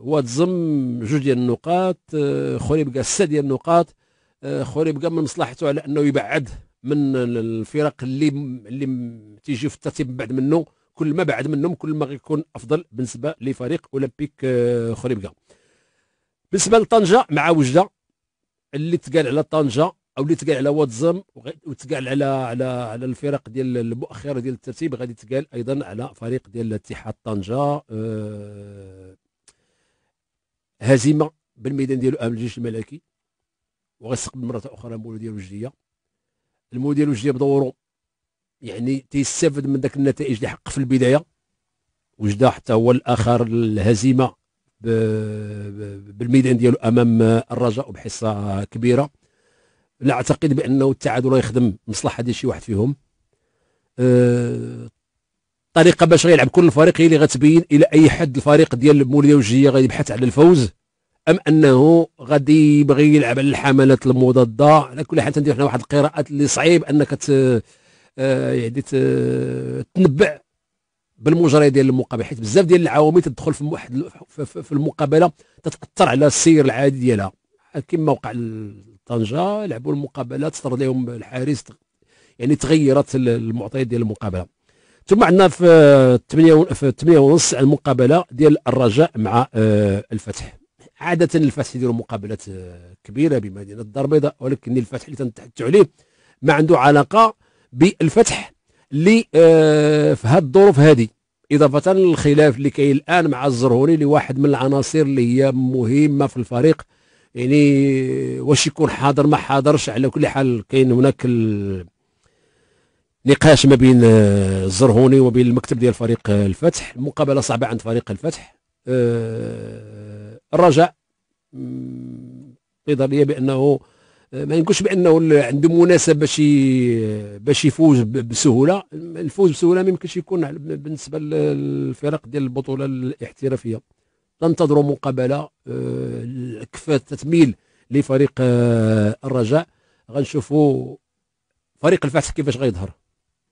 هو تزم جوج ديال النقاط آه، خوري بقى سته ديال النقاط آه، خوري بقى من مصلحته على أنه يبعد من الفرق اللي اللي تيجي في الترتيب بعد منه كل ما بعد منهم كل ما غيكون أفضل بالنسبة لفريق أولمبيك آه، خريبكا بالنسبة لطنجة مع وجدة اللي تقال على طنجة أو اللي تقال على واتزم وتقال على على على الفرق ديال المؤخرة ديال الترتيب غادي تقال أيضا على فريق ديال اتحاد طنجة أه هزيمة بالميدان ديالو امام الجيش الملكي وغيستقبل مرة أخرى المولود ديال وجديه المولود ديال وجديه بدورو يعني تيستافد من ذاك النتائج اللي حقق في البداية وجده حتى هو الآخر الهزيمة بالميدان ديالو أمام الرجاء بحصة كبيرة. لا أعتقد بأنه التعادل يخدم مصلحة ديال شي واحد فيهم. الطريقة باش غيلعب كل الفريق هي اللي غتبين إلى أي حد الفريق ديال المولوديه والجيه غادي يبحث على الفوز. أم أنه غادي يبغي يلعب على الحملات المضادة؟ على كل حال تندير حنا واحد القراءات اللي صعيب أنك آه، يعني تنبع بالمجرى ديال المقابله حيت بزاف ديال العوامل تدخل في واحد في المقابلة تتأثر على السير العادي ديالها. كما وقع طنجه لعبوا المقابلات صدر لهم الحارس يعني تغيرت المعطيات ديال المقابلة. ثم عندنا في 8 في 8 ونص المقابلة ديال الرجاء مع آه، الفتح. عادة الفتح يديروا مقابلات آه، كبيرة بمدينة الدار البيضاء ولكن الفتح اللي تنتحدثوا عليه ما عنده علاقة بالفتح اللي آه، في هذه الظروف هذه إضافة للخلاف اللي كاين الآن مع الزرهوني اللي واحد من العناصر اللي هي مهمة في الفريق. يعني واش يكون حاضر ما حاضرش على كل حال كاين هناك نقاش ما بين آه، الزرهوني وبين المكتب ديال فريق الفتح مقابلة صعبة عند فريق الفتح. آه، الرجاء يظهر لي بأنه ما نقولش بأنه عنده مناسبة باش باش يفوز بسهولة. الفوز بسهولة ما يمكنش يكون بالنسبة للفرق ديال البطولة الاحترافية. تنتظروا مقابلة آه، كفه تتميل لفريق آه، الرجاء غنشوفوا فريق الفتح كيفاش غيظهر.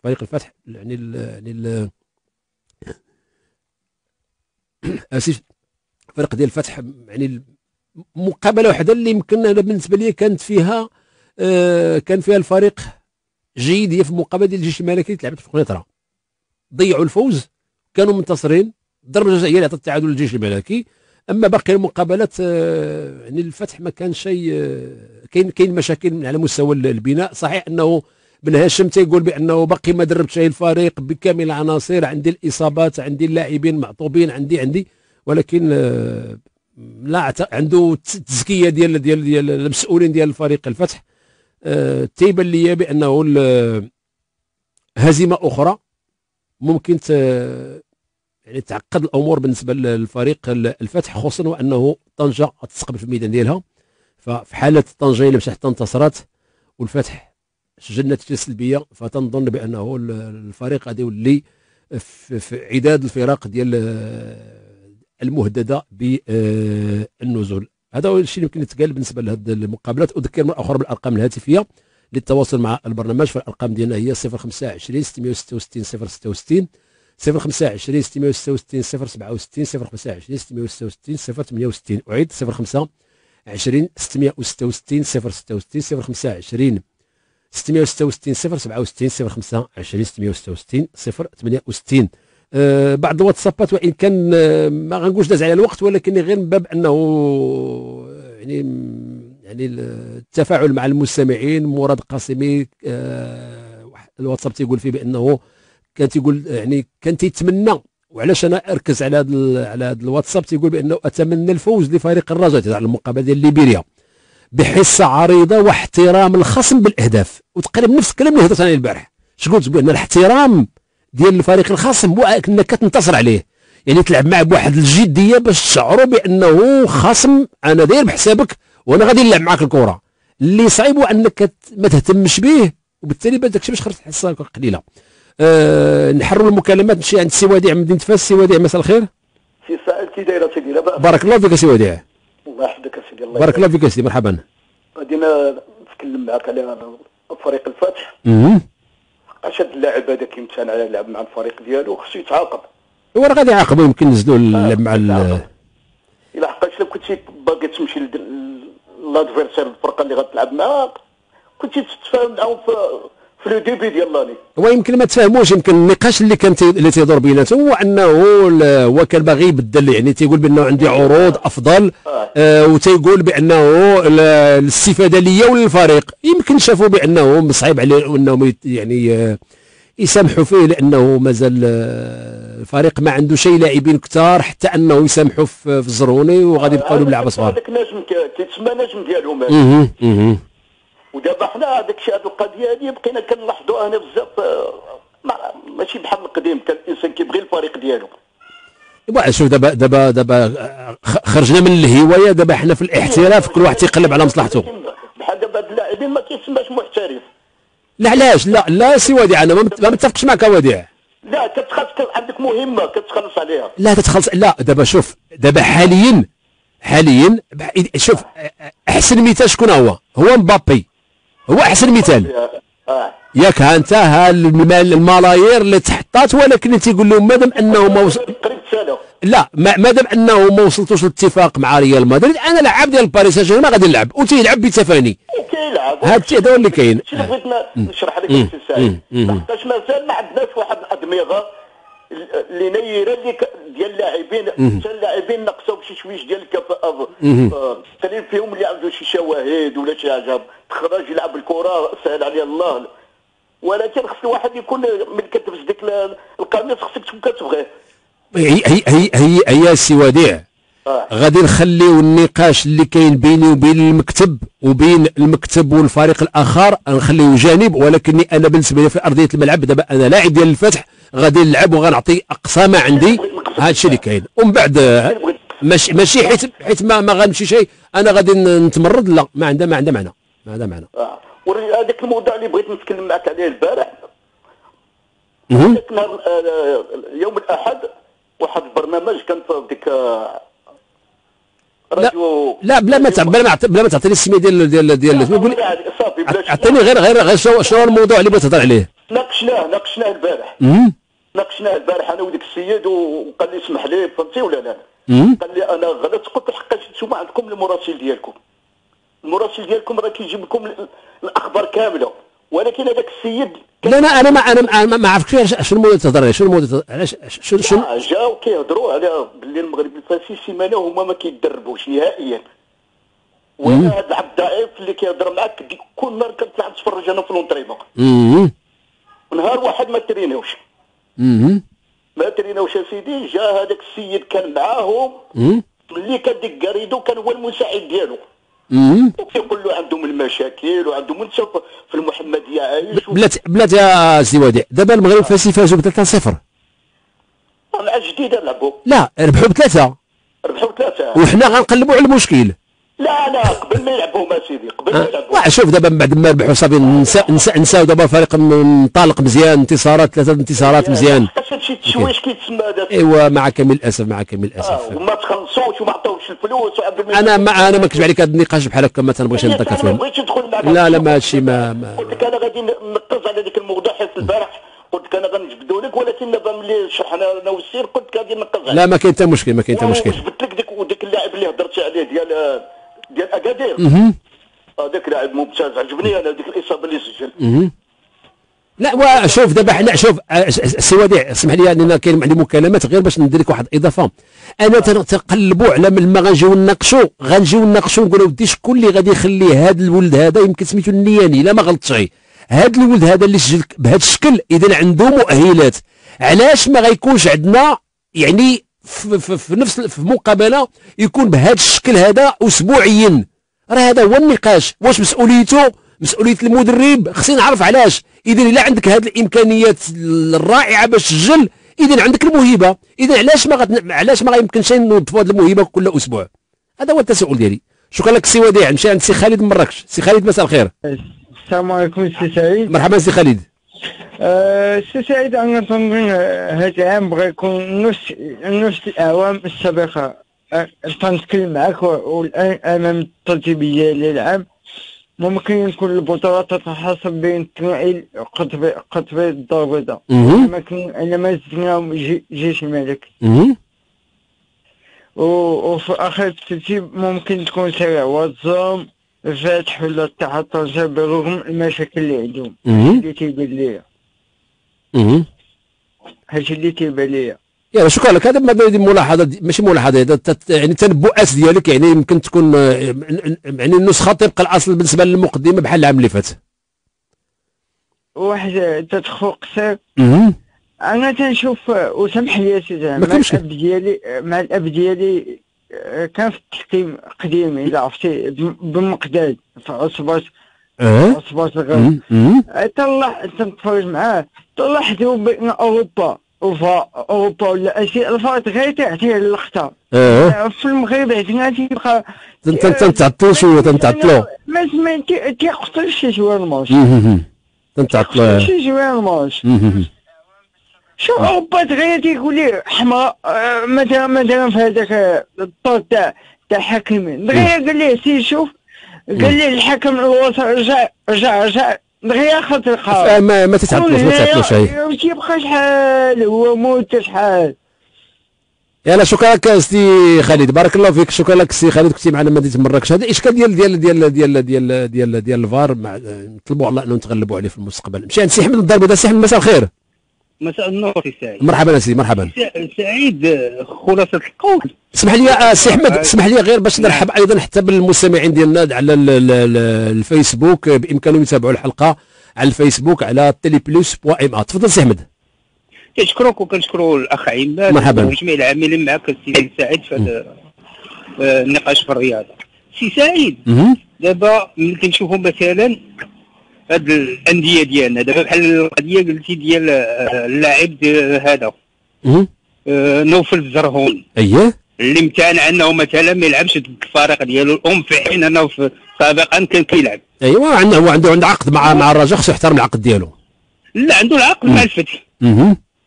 فريق الفتح يعني ال اسف فريق ديال الفتح يعني مقابلة واحدة اللي يمكن أنا بالنسبة لي كانت فيها آه كان فيها الفريق جيد هي في مقابلة ديال الجيش الملكي تلعبت في قنيطرة. ضيعوا الفوز كانوا منتصرين ضربه جزائيه اللي عطت التعادل للجيش الملكي. أما باقي المقابلات آه يعني الفتح ما كان شيء آه كاين كاين مشاكل على مستوى البناء. صحيح أنه بن هاشم تيقول بأنه باقي ما دربتش الفريق بكامل العناصر عندي الإصابات عندي اللاعبين معطوبين عندي عندي ولكن آه لا عنده تزكية ديال ديال ديال المسؤولين ديال الفريق الفتح. أه تيبان لي بأنه هزيمة أخرى ممكن يعني تعقد الأمور بالنسبة للفريق الفتح خصوصا وأنه طنجة تستقبل في الميدان ديالها. ففي حالة طنجة إلا مشات انتصرت والفتح سجل نتيجه سلبيه فتنظن بأنه الفريق غادي يولي في عداد الفرق ديال المهددة بالنزول هذا هو الشيء اللي يمكن يتقال بالنسبة لهذه المقابلات. أذكر مره أخرى بالأرقام الهاتفية للتواصل مع البرنامج فالأرقام ديالنا هي 025 666 066 025 666 067 025 666 068 أعيد 05 20 666 066 025 666 067 025 666 068 آه، بعض الواتسابات وإن كان آه، ما غنقولش داز على الوقت ولكن غير من باب أنه يعني يعني التفاعل مع المستمعين مراد قاسمي آه، الواتساب تيقول فيه بأنه كان تيقول يعني كان تيتمنى وعلاش أنا أركز على هذا على هذا الواتساب؟ تيقول بأنه أتمنى الفوز لفريق الرجاء على المقابلة ديال ليبيريا. بحصة عريضة واحترام الخصم بالأهداف. وتقريبا نفس الكلام اللي هضرت عليه البارح. اش قلت؟ بان الاحترام ديال الفريق الخصم هو إنك تنتصر عليه. يعني تلعب معه بواحد الجدية باش تشعروا بأنه خصم. أنا داير بحسابك وأنا غادي نلعب معاك الكره اللي صعيب هو أنك ما تهتمش به وبالتالي داك الشيء باش خرجت حصه قليلة. أه نحرروا المكالمات. نمشي عند سي وديع من مدينه فاس سي وديع مساء الخير. سي سالتي الدائرة سيدي بارك الله فيك سي وديع. الله يحفظك. الله بارك الله فيك سيدي مرحبا. غادي نتكلم معك على فريق الفتح. اش هاد اللاعب هذا كيمتحن على يلعب مع الفريق ديالو خصو يتعاقب. هو راه غادي يعاقبوا يمكن نزلوا نلعب مع ال كنتي باغي تمشي l'adversaire الفرقة اللي غتلعب معاها كنتي تتفاهم معاهم في في le début ديال لاني هو يمكن ما تفهموش يمكن النقاش اللي كان اللي تيدور بيناتهم هو أنه هو كان باغي يبدل يعني تيقول بأنه عندي عروض أفضل آه. وتيقول بأنه ال- الاستفادة ليا وللفريق. يمكن شافوا بأنه صعيب عليه انهم يعني آه، يسامحوا فيه لأنه مازال آه، الفريق ما عنده شي لاعبين كثار حتى أنه يسامحوا في الزروني وغادي يبقاو لهم لعبة صغار. هذاك نجم كيتسمى نجم ديالهم. ودابا حنا هذاك الشيء هذه القضية هذه بقينا كنلاحظوها هنا بزاف آه، ما- ماشي بحال القديم كان الإنسان كيبغي الفريق ديالو. شوف دابا دابا دابا خ- خرجنا من الهواية دابا حنا في الاحتراف كل واحد تيقلب على مصلحته. بحال دابا هاد اللاعبين ما كيتسماش محترف. لا علاش؟ لا لا سي وديع أنا ما مت- ما متفقش معك وديع لا كتخلص عندك مهمة كتخلص عليها. لا تتخلص لا دابا شوف دابا حاليا حاليا شوف أحسن مثال شكون هو؟ هو مبابي. هو احسن مثال آه ياك ها انت ها الملايير اللي تحطات ولكن انت تقول لهم مادام انه ما وصل لا ما مادام انه ما وصلتوش لاتفاق مع ريال مدريد أنا لاعب ديال باريس سان جيرمان غادي نلعب وتيلعب بتفاني كيلعب هاد الشيء هذا هو اللي كاين شنو بغيت نشرح لك السي سعيد لحقاش مازال ما عندناش واحد الادمغه اللي نيره اللي ك- ديال اللاعبين حتى اللاعبين نقصوا بشي شويش ديال الكفاءه آه، قليل فيهم اللي عنده شي شواهد ولا شي حاجة تخرج يلعب الكرة سهل عليه الله. ولكن خص الواحد يكون ملي كتلبس ديك ال- القميص خصك تكون كتبغيه. هي هي هي هي, هي السي وديع. آه. غادي نخليو النقاش اللي كاين بيني وبين المكتب وبين المكتب والفريق الآخر نخليه جانب ولكني أنا بالنسبة لي في أرضية الملعب دابا أنا لاعب ديال الفتح. غادي نلعب وغنعطي أقصى ما عندي. هذا الشيء اللي كاين. ومن بعد ماشي ماشي حيت حيت ما, ما غنمشي شيء أنا غادي نتمرد. لا ما عندها ما عندها معنى. ما عندها معنى. آه. وهذاك الموضوع اللي بغيت نتكلم معك عليه البارح. نهار آه، يوم الأحد واحد البرنامج كان في ديك آه، راديو لا بلا ما بلا ما بلا ما تعطيني السميه ديال ديال ديال صافي عطيني غير غير غير شنو الموضوع اللي بغيت تهضر عليه. ناقشناه ناقشناه البارح. ناقشناه البارح أنا وديك السيد وقال لي اسمح لي فهمتي ولا لا. قال لي أنا غلط قلت لحقاش نتوما عندكم المراسل ديالكم. المراسل ديالكم راه كيجيب لكم ال- الأخبار كاملة. ولكن هذاك السيد لا أنا أنا ما أنا ما- عرفتش شنو الموضوع تهضر عليه؟ شنو تهضر- علاش شنو شنو جاو كيهضروا على باللي المغرب الفاسي سيمانة هما ما كيدربوش نهائيا. وأنا هذا العبد الضعيف اللي كيهضر معاك كل نهار كنطلع نتفرج أنا في l'entraînement. نهار واحد ما ترينا وش. مهم. ما تريناوش يا سيدي جا هذاك السيد كان معاهم. ملي كان ديك كاريدو كان هو المساعد ديالو. وكيقول له عندهم المشاكل وعندهم انت في المحمديه عايش و- بلات بلات يا سي وديع دابا المغرب فاسي فازوا ب 3-0 مع جديدة لعبوا لا ربحوا بثلاثة. ربحوا ثلاثة وحنا غنقلبوا على المشكل. لا لا قبل ما يلعبوا ما سيدي قبل ما يلعبوا. واه شوف دابا من بعد ما ربحوا صافي نسى نسى نساو دابا الفريق منطلق مزيان انتصارات ثلاثة انتصارات مزيان. حتى هادشي التشويش كيتسمى هذا. ايوا مع كامل الأسف مع كامل آه، الاسف وما تخلصوش وما عطاوش الفلوس أنا ما أنا ما كنتش عليك هذا النقاش بحال هكا ما تنبغيش نتذكر فيهم. بغيتش ندخل معك لا لا ما هادشي ما, ما. قلت لك أنا غادي نقص على ذاك الموضوع حيت البارح. قلت لك أنا غنجبدو لك ولكن دابا ملي شرحنا أنا والسير قلت لك غادي عليك. لا ما كاين حتى مشكل ما كاين حتى مشكل. وجبت لك ديك وديك اللاعب اللي هضرتي عليه ديال ديال اكادير. هذاك لاعب ممتاز عجبني أنا ديك الاصابه اللي سجل. لا وشوف دابا حنا شوف آه، سي وديع اسمح لي أننا كاين عندي مكالمات غير باش ندير لك واحد الاضافه أنا تن- تنقلبوا على من ما غنجيو نناقشوا غنجيو نناقشوا نقولوا ودي شكون اللي غادي يخلي هذا الولد هذا يمكن سميتو النياني لا ما غلطش هذا الولد هذا اللي سجل بهذا الشكل اذا عنده مؤهلات. علاش ما غيكونش عندنا يعني في, في, في نفس في مقابلة يكون بهذا الشكل هذا اسبوعيا. راه هذا هو النقاش. واش مسؤوليته؟ مسؤولية المدرب. خصني نعرف علاش. اذا إلا عندك هذه الإمكانيات الرائعة باش تسجل اذا عندك الموهبة. اذا علاش ما غت... علاش ما غيمكنش نوظفوا هذه الموهبة كل أسبوع؟ هذا هو التساؤل ديالي. شكرا لك سي وديع. نمشي عند سي خالد من مراكش. سي خالد مساء الخير. السلام عليكم سي سعيد. مرحبا سي خالد. سي سعيد أنا تنظن هذا العام بغى يكون نفس نفس الأعوام السابقة. آه، تنتكلم معك والان امام الترتيبية للعام. ممكن يكون البطولات تتحسب بين الثنائي قطب قطب الدار البيضاء مهم. لكن انما زدناهم جي- جيش الملك. وفي آخر الترتيب ممكن تكون سريع واد زم فاتح ولا التعطل برغم المشاكل اللي عندهم. اللي تيبان ليا. هادشي اللي تيبان ليا يلا شكرا لك هذا ما دي ملاحظة دي ماشي ملاحظة يعني تنبؤات ديالك يعني يمكن تكون آه، يعني النسخة طبق الأصل بالنسبة للمقدمة بحال العام اللي فات واحد تدخل قصير. أنا تنشوف وسمح لي يا سيدي ما مع. الأب ديالي مع الأب ديالي كان في التحكيم قديم الا عرفتي بم- بمقداد في عصبات أه؟ عصبات الغرب. مهم. طلع تنتفرج معاه. طلعتو بين أوروبا وفا أوروبا ولا آسيا. الفرق غير تعطيه اللقطه أه؟ في المغرب عندنا تيبقى تن- تن- تنتعطلوا شوية تنتعطلوا ما ما تي- تيقتل شي شوية الماتش مهم. تنتعطلوا شي شوية الماتش مهم. شو اوروبا دغيا تيقول لي حمراء آه، مثلا مثلا في هذاك الطور تاع تاع حكيمين دغيا قال لي سي شوف قال لي الحكم الوسط رجع رجع رجع. دغيا خاطر القرار ما ما تتعطلوش ما تتعطلوش هاي تيبقى شحال؟ هو موت شحال؟ يلا شكرا لك سي خالد. بارك الله فيك. شكرا لك سي خالد. كنتي معنا مدينة مراكش. هذا إشكال ديال ديال ديال ديال ديال ديال ديال الفار. مع نطلبوا على الله انه نتغلبوا عليه في المستقبل. مشي عند سي احمد البيضاء سي احمد مساء الخير. مساء النور سي سعيد. مرحبا سي مرحبا. سع- سعيد خلاصة القول. اسمح لي آه، سي أحمد اسمح لي غير باش نرحب أيضا حتى بالمستمعين ديالنا على ال- ال- ال- الفيسبوك. بإمكانهم يتابعوا الحلقة على الفيسبوك على تيلي بلوس point ma تفضل سي أحمد. كنشكرك وكنشكروا الأخ عماد مرحبا. وجميع العاملين معك السي سعيد في هذا آه، النقاش في الرياضة. سي سعيد. دابا ملي كنشوفوا مثلا هاد الأندية ديالنا. دابا بحال القضية قلتي ديال آه، اللاعب هذا. آه، نوفل الزرهون. اييه اللي امتنع انه مثلا ما يلعبش ضد الفريق ديالو. الأم في حين أنه في سابقا كان كيلعب. ايوا عنده هو عنده عنده عقد مع مع الرجاء خصو يحترم العقد ديالو. لا عنده العقل مع الفتح.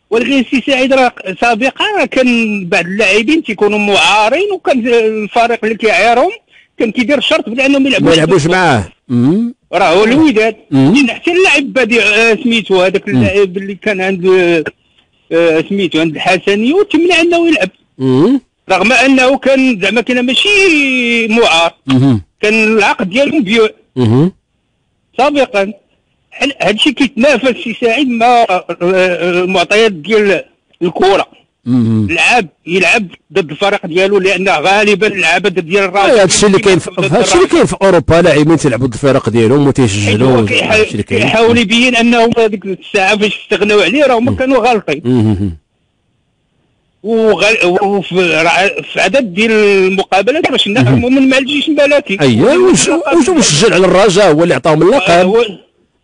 ولكن السي سعيد راه سابقا كان بعض اللاعبين تيكونوا معارين وكان الفريق اللي كيعيرهم كان كيدير الشرط بأنهم ما يلعبوا يلعبوش معاه. مهم. راه هو الوداد. لأن حتى اللاعب بديع آه، سميتو هذاك اللاعب اللي كان عند آه، آه، سميتو عند الحسني تمنع أنه يلعب. رغم أنه كان زعما كان ماشي معار. كان العقد ديالهم مبيوع. سابقا هادشي كيتنافس سي سعيد مع المعطيات ديال الكرة. لعب يلعب ضد الفريق ديالو لأن غالبا اللعابه ديال الراجل هذا الشيء اللي كاين الشيء اللي كاين في أوروبا لاعبين تيلعبوا ضد الفرق ديالهم وتيسجلوا كيحاول كيحاول يبين انه هذيك الساعة فاش استغناو عليه راهم كانوا غالطين. وغال- وفي عدد ديال المقابلات باش نحرموا من مع الجيش الملكي اييه وش وش وسجل على الرجاء هو اللي عطاهم اللقب. هو-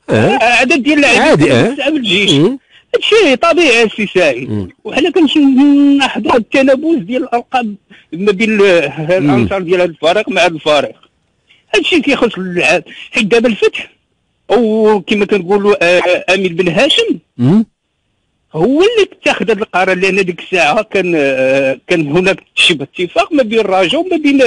آه عدد ديال عادي، اللاعبين آه. هادشي طبيعي السي سعيد. وحنا كنحضروا التنابز ديال الالقاب ما بين ال- الانصار ديال هذا الفريق مع هذا الفريق هادشي كيخص اللعاب حيت دابا الفتح أو كما كنقولوا آمين بن هاشم. هو اللي اتخذ هذا القرار لأن ديك الساعة كان كان هناك شبه اتفاق ما بين الرجاء وما بين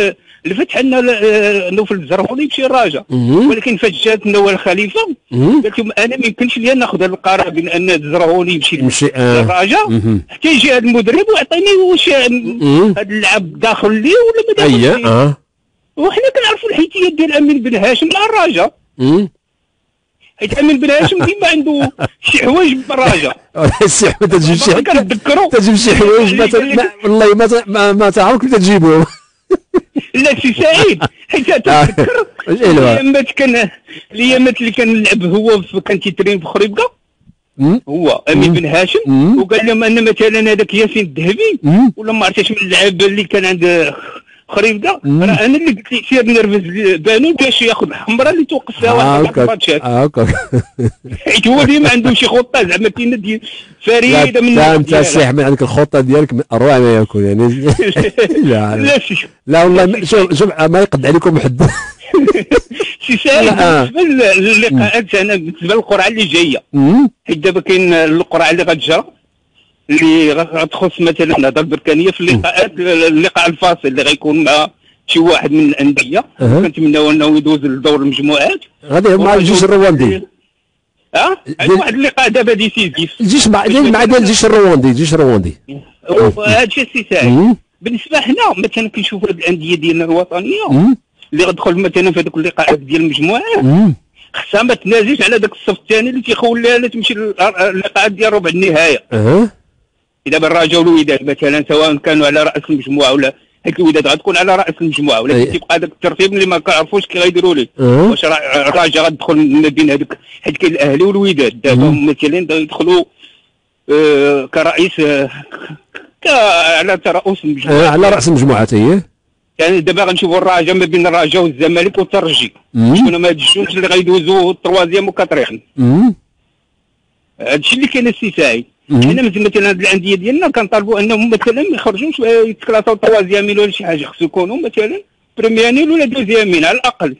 الفتح ان آه، نوفل الزرهوني يمشي الرجاء مم. ولكن فاش جات نوال خليفه. قالت لهم أنا ما يمكنش لي ناخذ هذا القرار بين أن الزرهوني يمشي مهم. حتى يجي هذا المدرب ويعطيني واش. هذا اللاعب داخل ليه ولا ما داخل اييه ليه آه وحنا كنعرفوا الحيتيات ديال أمين بن هاشم مع الرجاء مم. حيت أمين بن هاشم ديما عنده شي حوايج بالرجاء السي احمد تجيب شي كنتذكروا تجيب شي حوايج والله ما ما ما تعرف كيف تجيبهم لا سي سعيد. حيت تذكر إيه الايامات كان الايامات اللي كان لعب هو كان تيترين ي في خريبكه. هو أمين بن هاشم. وقال لهم أن مثلا هذاك ياسين الذهبي. ولا ما عرفتش من اللاعب اللي كان عند خريبكه مم. راه أنا اللي قلت لي سير نرفز بانون باش ياخذ الحمراء اللي توقف فيها واحد هكاك الماتشات هكاك حيت هو ديما عنده شي خطة زعما كاينة ديال فريدة من لا أنت. السي احمد عندك الخطة ديالك من اروع ما يكون يعني. لا لا. لا والله شوف شوف ما يقد عليكم حد. سي سعيد لا، آه. بالنسبة للقاءات أنا بالنسبة للقرعه اللي جاية. حيت دابا كاين القرعة اللي غتجرى. اللي غتخص مثلا النهضة البركانية في اللقاءات اللقاء الفاصل اللي غيكون مع شي واحد من الأندية. أها. كنتمناو أنه يدوز لدور المجموعات. غادي مع الجيش الرواندي. آه واحد اللقاء دابا décisif الجيش مع مع ديال الجيش الرواندي الجيش الرواندي. هذا الشيء السي سعيد. بالنسبة حنا مثلا كنشوفوا هاد الأندية ديالنا الوطنية. اللي غتدخل مثلا في هذوك اللقاءات ديال المجموعات. خصها ما تنازلش على ذاك الصف الثاني اللي تيخول لها تمشي للقاءات ديال ربع النهاية. أها. إذا بالراجا والوداد مثلا سواء كانوا على رأس المجموعة ولا حيت الوداد غتكون على رأس المجموعة. ولكن تيبقى هذاك الترتيب اللي ما كنعرفوش كي غيديروا ليه أه. واش الراجا غتدخل ما بين هذوك حيت كاين الأهلي والوداد دابا مم. مثلا دا يدخلوا آه، كرئيس آه، على ترأس المجموعة على رأس المجموعات هي يعني دابا غنشوفوا الراجا ما بين الراجا والزمالك والترجي. شكون هما هاد الجوج اللي غيدوزوا ال troisième و quatrième مم. هادشي اللي كاين السي سعيد. حنا مثلا هاد الانديه ديالنا كنطالبوا أنهم مثلا ما يخرجوش آه، يتكلاصاو troisième ين ولا شي حاجة خصو يكونوا مثلا premier ين ولا deuxième ين على الأقل.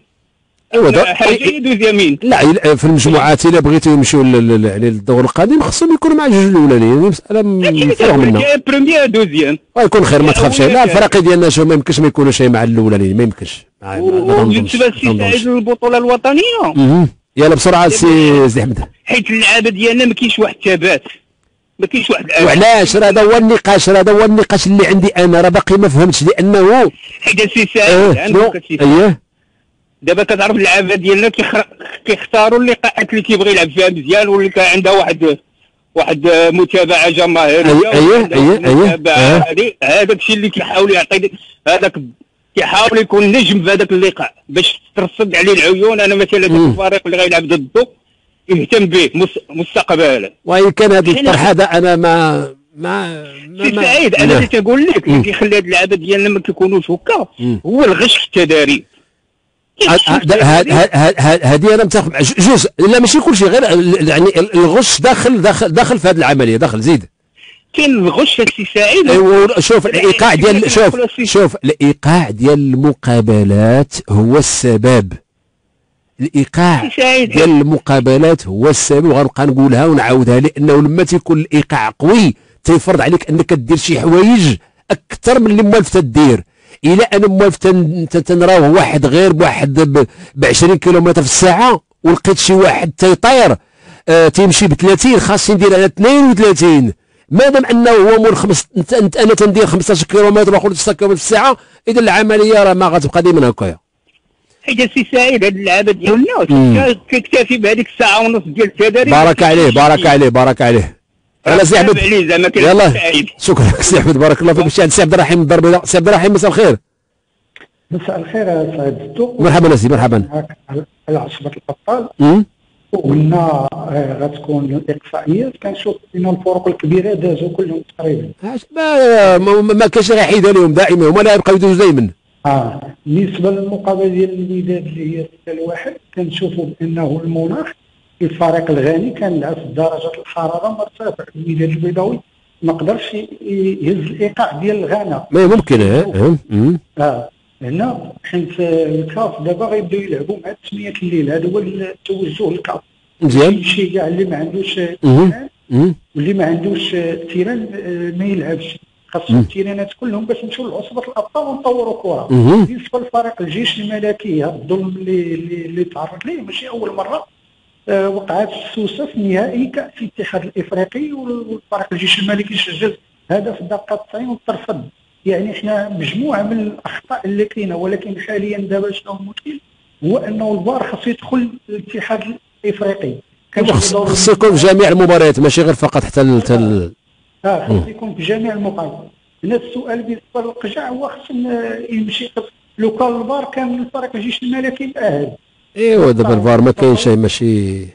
أيوا حاجة deuxième ين لا في المجموعات إلا بغيتو يمشيو يعني للدور القادم خصهم يكونوا مع الجوج الأولانيين هذه مسألة مفروغ منها. premier deuxième ويكون خير ما تخافش لا الفرق ديالنا شو ما يمكنش ما يكونوش مع الأولانيين ما يمكنش. وبالنسبه البطولة الوطنية. يلا بسرعة سي سي أحمد. حيت اللعابة ديالنا ما كاينش واحد الثبات ما كاينش واحد. وعلاش راه هذا هو النقاش راه هذا هو النقاش اللي عندي أنا راه باقي ما فهمتش لأنه حيت السي سعيد. اييه دابا كتعرف اللعابه ديالنا كيخ- كيختاروا اللقاءات اللي كيبغي يلعب فيها مزيان واللي كان عندها واحد واحد متابعة جماهيرية متابعة أه. هذه هذاك الشيء اللي كيحاول يعطي هذاك كيحاول يكون نجم في هذاك اللقاء باش ترصد عليه العيون أنا مثلا. الفريق اللي غيلعب ضده يهتم به مس- مستقبلا. وإن كان هذا الطرح هذا أنا ما ما سي سعيد أنا. اللي تنقول لك. اللي كيخلي هاد اللعابه ديالنا ما كيكونوش هكا. هو الغش في التداريب هذه أنا متاخذ جزء لا ماشي كل شيء غير يعني الغش داخل داخل داخل في هذه العملية داخل زيد. كاين الغش السي سعيد. أيوة، شوف الإيقاع ديال شوف شوف الإيقاع ديال المقابلات هو السبب. الإيقاع ديال المقابلات هو السبب وغنبقى نقولها ونعاودها لأنه لما تيكون الإيقاع قوي تيفرض عليك أنك دير شي حوايج أكثر من اللي موالف تدير. إلى أنا موالف تن- تن- تنراه واحد غير بواحد ب 20 كيلومتر في الساعة ولقيت شي واحد تيطير آه تيمشي ب 30 خاصني ندير على 32 ما دام أنه هو مول خمس أنا تندير 15 كيلومتر واخر 6 كيلومتر في الساعة إذا العملية راه ما غتبقى ديما هكايا. حيت السي سعيد هاد اللعابة. ديالنا كتكافي بهذيك الساعة ونص ديال التدريب بارك عليه بارك عليه بارك عليه. يلا سي احمد يلا. شكرا سي احمد بارك الله فيك. مشي عند سي عبد الرحيم من الدار البيضاء. سي عبد الرحيم مساء الخير. مساء الخير يا سعيد زدوق. مرحبا سي مرحبا. على عصبة الأبطال أمم. وقلنا آه، غتكون الإقصائيات كنشوف ان الفرق الكبيرة دازوا كلهم تقريبا. عاش- ما ما, ما كاينش غير حيده لهم دائما هما لا يبقاو يدوزوا دائما. آه بالنسبة للمقابلة ديال الوداد اللي هي 6 لواحد. كنشوفوا بأنه المناخ الفريق الغاني كان لعب في درجة الحرارة مرتفعة الوداد البيضاوي ما قدرش يهز الإيقاع ديال الغانا ما ممكن. أمم. آه. هنا حيت الكاف دابا غيبداو يلعبوا مع 8 الليل هذا هو التوجه الكاف مزيان. يمشي كاع اللي ما عندوش. واللي ما عندوش تيران آه، ما يلعبش. خاصهم التيرانات كلهم باش نمشيو لعصبة الأبطال ونطوروا كرة. بالنسبة لفريق الجيش الملكي هذا الظلم اللي اللي, تعرض ليه ماشي أول مرة. آه، وقعت السوسة في نهائي كأس الاتحاد الإفريقي والفريق الجيش الملكي سجل هدف في الدقيقه 90 وترفض. يعني إحنا مجموعة من الأخطاء اللي كاينة ولكن حاليا دابا شنو المشكل؟ هو أنه الفار خاص يدخل الاتحاد الإفريقي. كان خص دور- خص يكون في جميع المباريات ماشي غير فقط حتى آه خاص يكون في جميع المقابلات هنا السؤال بالنسبة للقجع هو خص إن يمشي لو كان الفار كان الفريق الجيش الملكي مؤهل ايوا دابا الفار ما كاين شيء ماشي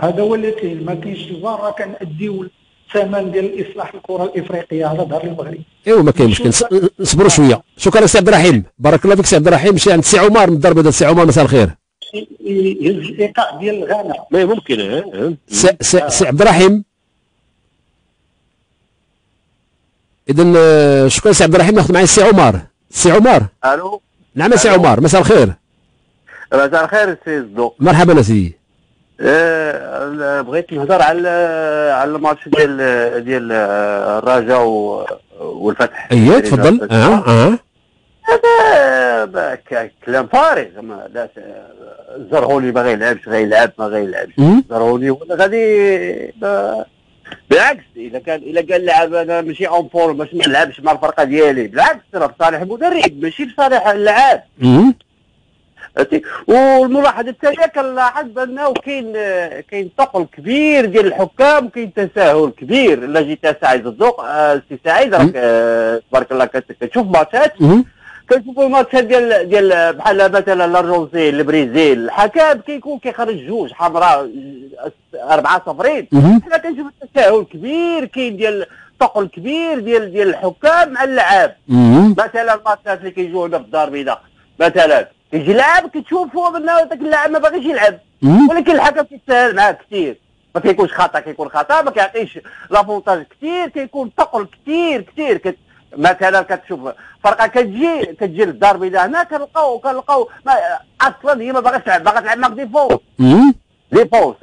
هذا هو اللي كاين ما كاينش الفار راه كنأديو الثمن ديال اصلاح الكره الافريقيه على ظهر المغرب ايوا ما كاين مشكل نص- نصبروا شوية شكرا سي عبد الرحيم بارك الله فيك سي عبد الرحيم مشي عند سي عمر من الدار سي عمر مساء الخير يهز الايقاع ديال الغانا ما ممكن سي عبد الرحيم اذا آه، شكرا سي عبد الرحيم ناخذ معي السي عمر. سي عمر. ألو؟ نعم سي. عمر مساء الخير. مساء الخير سي زدوق مرحبا سيدي. آه، بغيت نهضر على على الماتش ديال ديال الرجاء و- والفتح. اييه تفضل. آه آه. هذا كلام فارغ. ما لا زرهوني ما غيلعبش غيلعب ما غيلعبش. مم. زرهوني ولا غادي بالعكس إذا كان إذا كان لاعب أنا ماشي en forme باش ما نلعبش مع الفرقة ديالي. بالعكس راه في صالح المدرب ماشي في صالح اللاعب. فهمتي؟ والملاحظه الثانية كنلاحظ بأنه كاين كاين ثقل كبير ديال الحكام وكاين تساهل كبير. الا جيت سعيد زدوق آه، سي سعيد راك آه، تبارك الله كت- كتشوف ماتشات. كنشوفوا الماتشات ديال ديال بحال مثلا الارجنتين البرازيل الحكام كيكون كيخرج جوج حمراء أربعة صفرين. حنا كنشوف تساهل كبير كاين ديال ثقل كبير ديال ديال الحكام مع اللعاب. مثلا الماتشات اللي كيجيو هنا في الدار البيضاء مثلا يجي لاعب كتشوفوا بانه ذاك اللاعب ما باغيش يلعب. ولكن الحكم كيتساهل معاه كثير ما كيكونش خطأ كيكون خطأ ما كيعطيش l'avantage كثير كيكون ثقل كثير كثير كت... مثلا كتشوف فرقة كتجي كتجي للدار البيضاء هنا كنلقاو كنلقاو. أصلا هي ما باغاش تلعب باغا تلعب معك مم.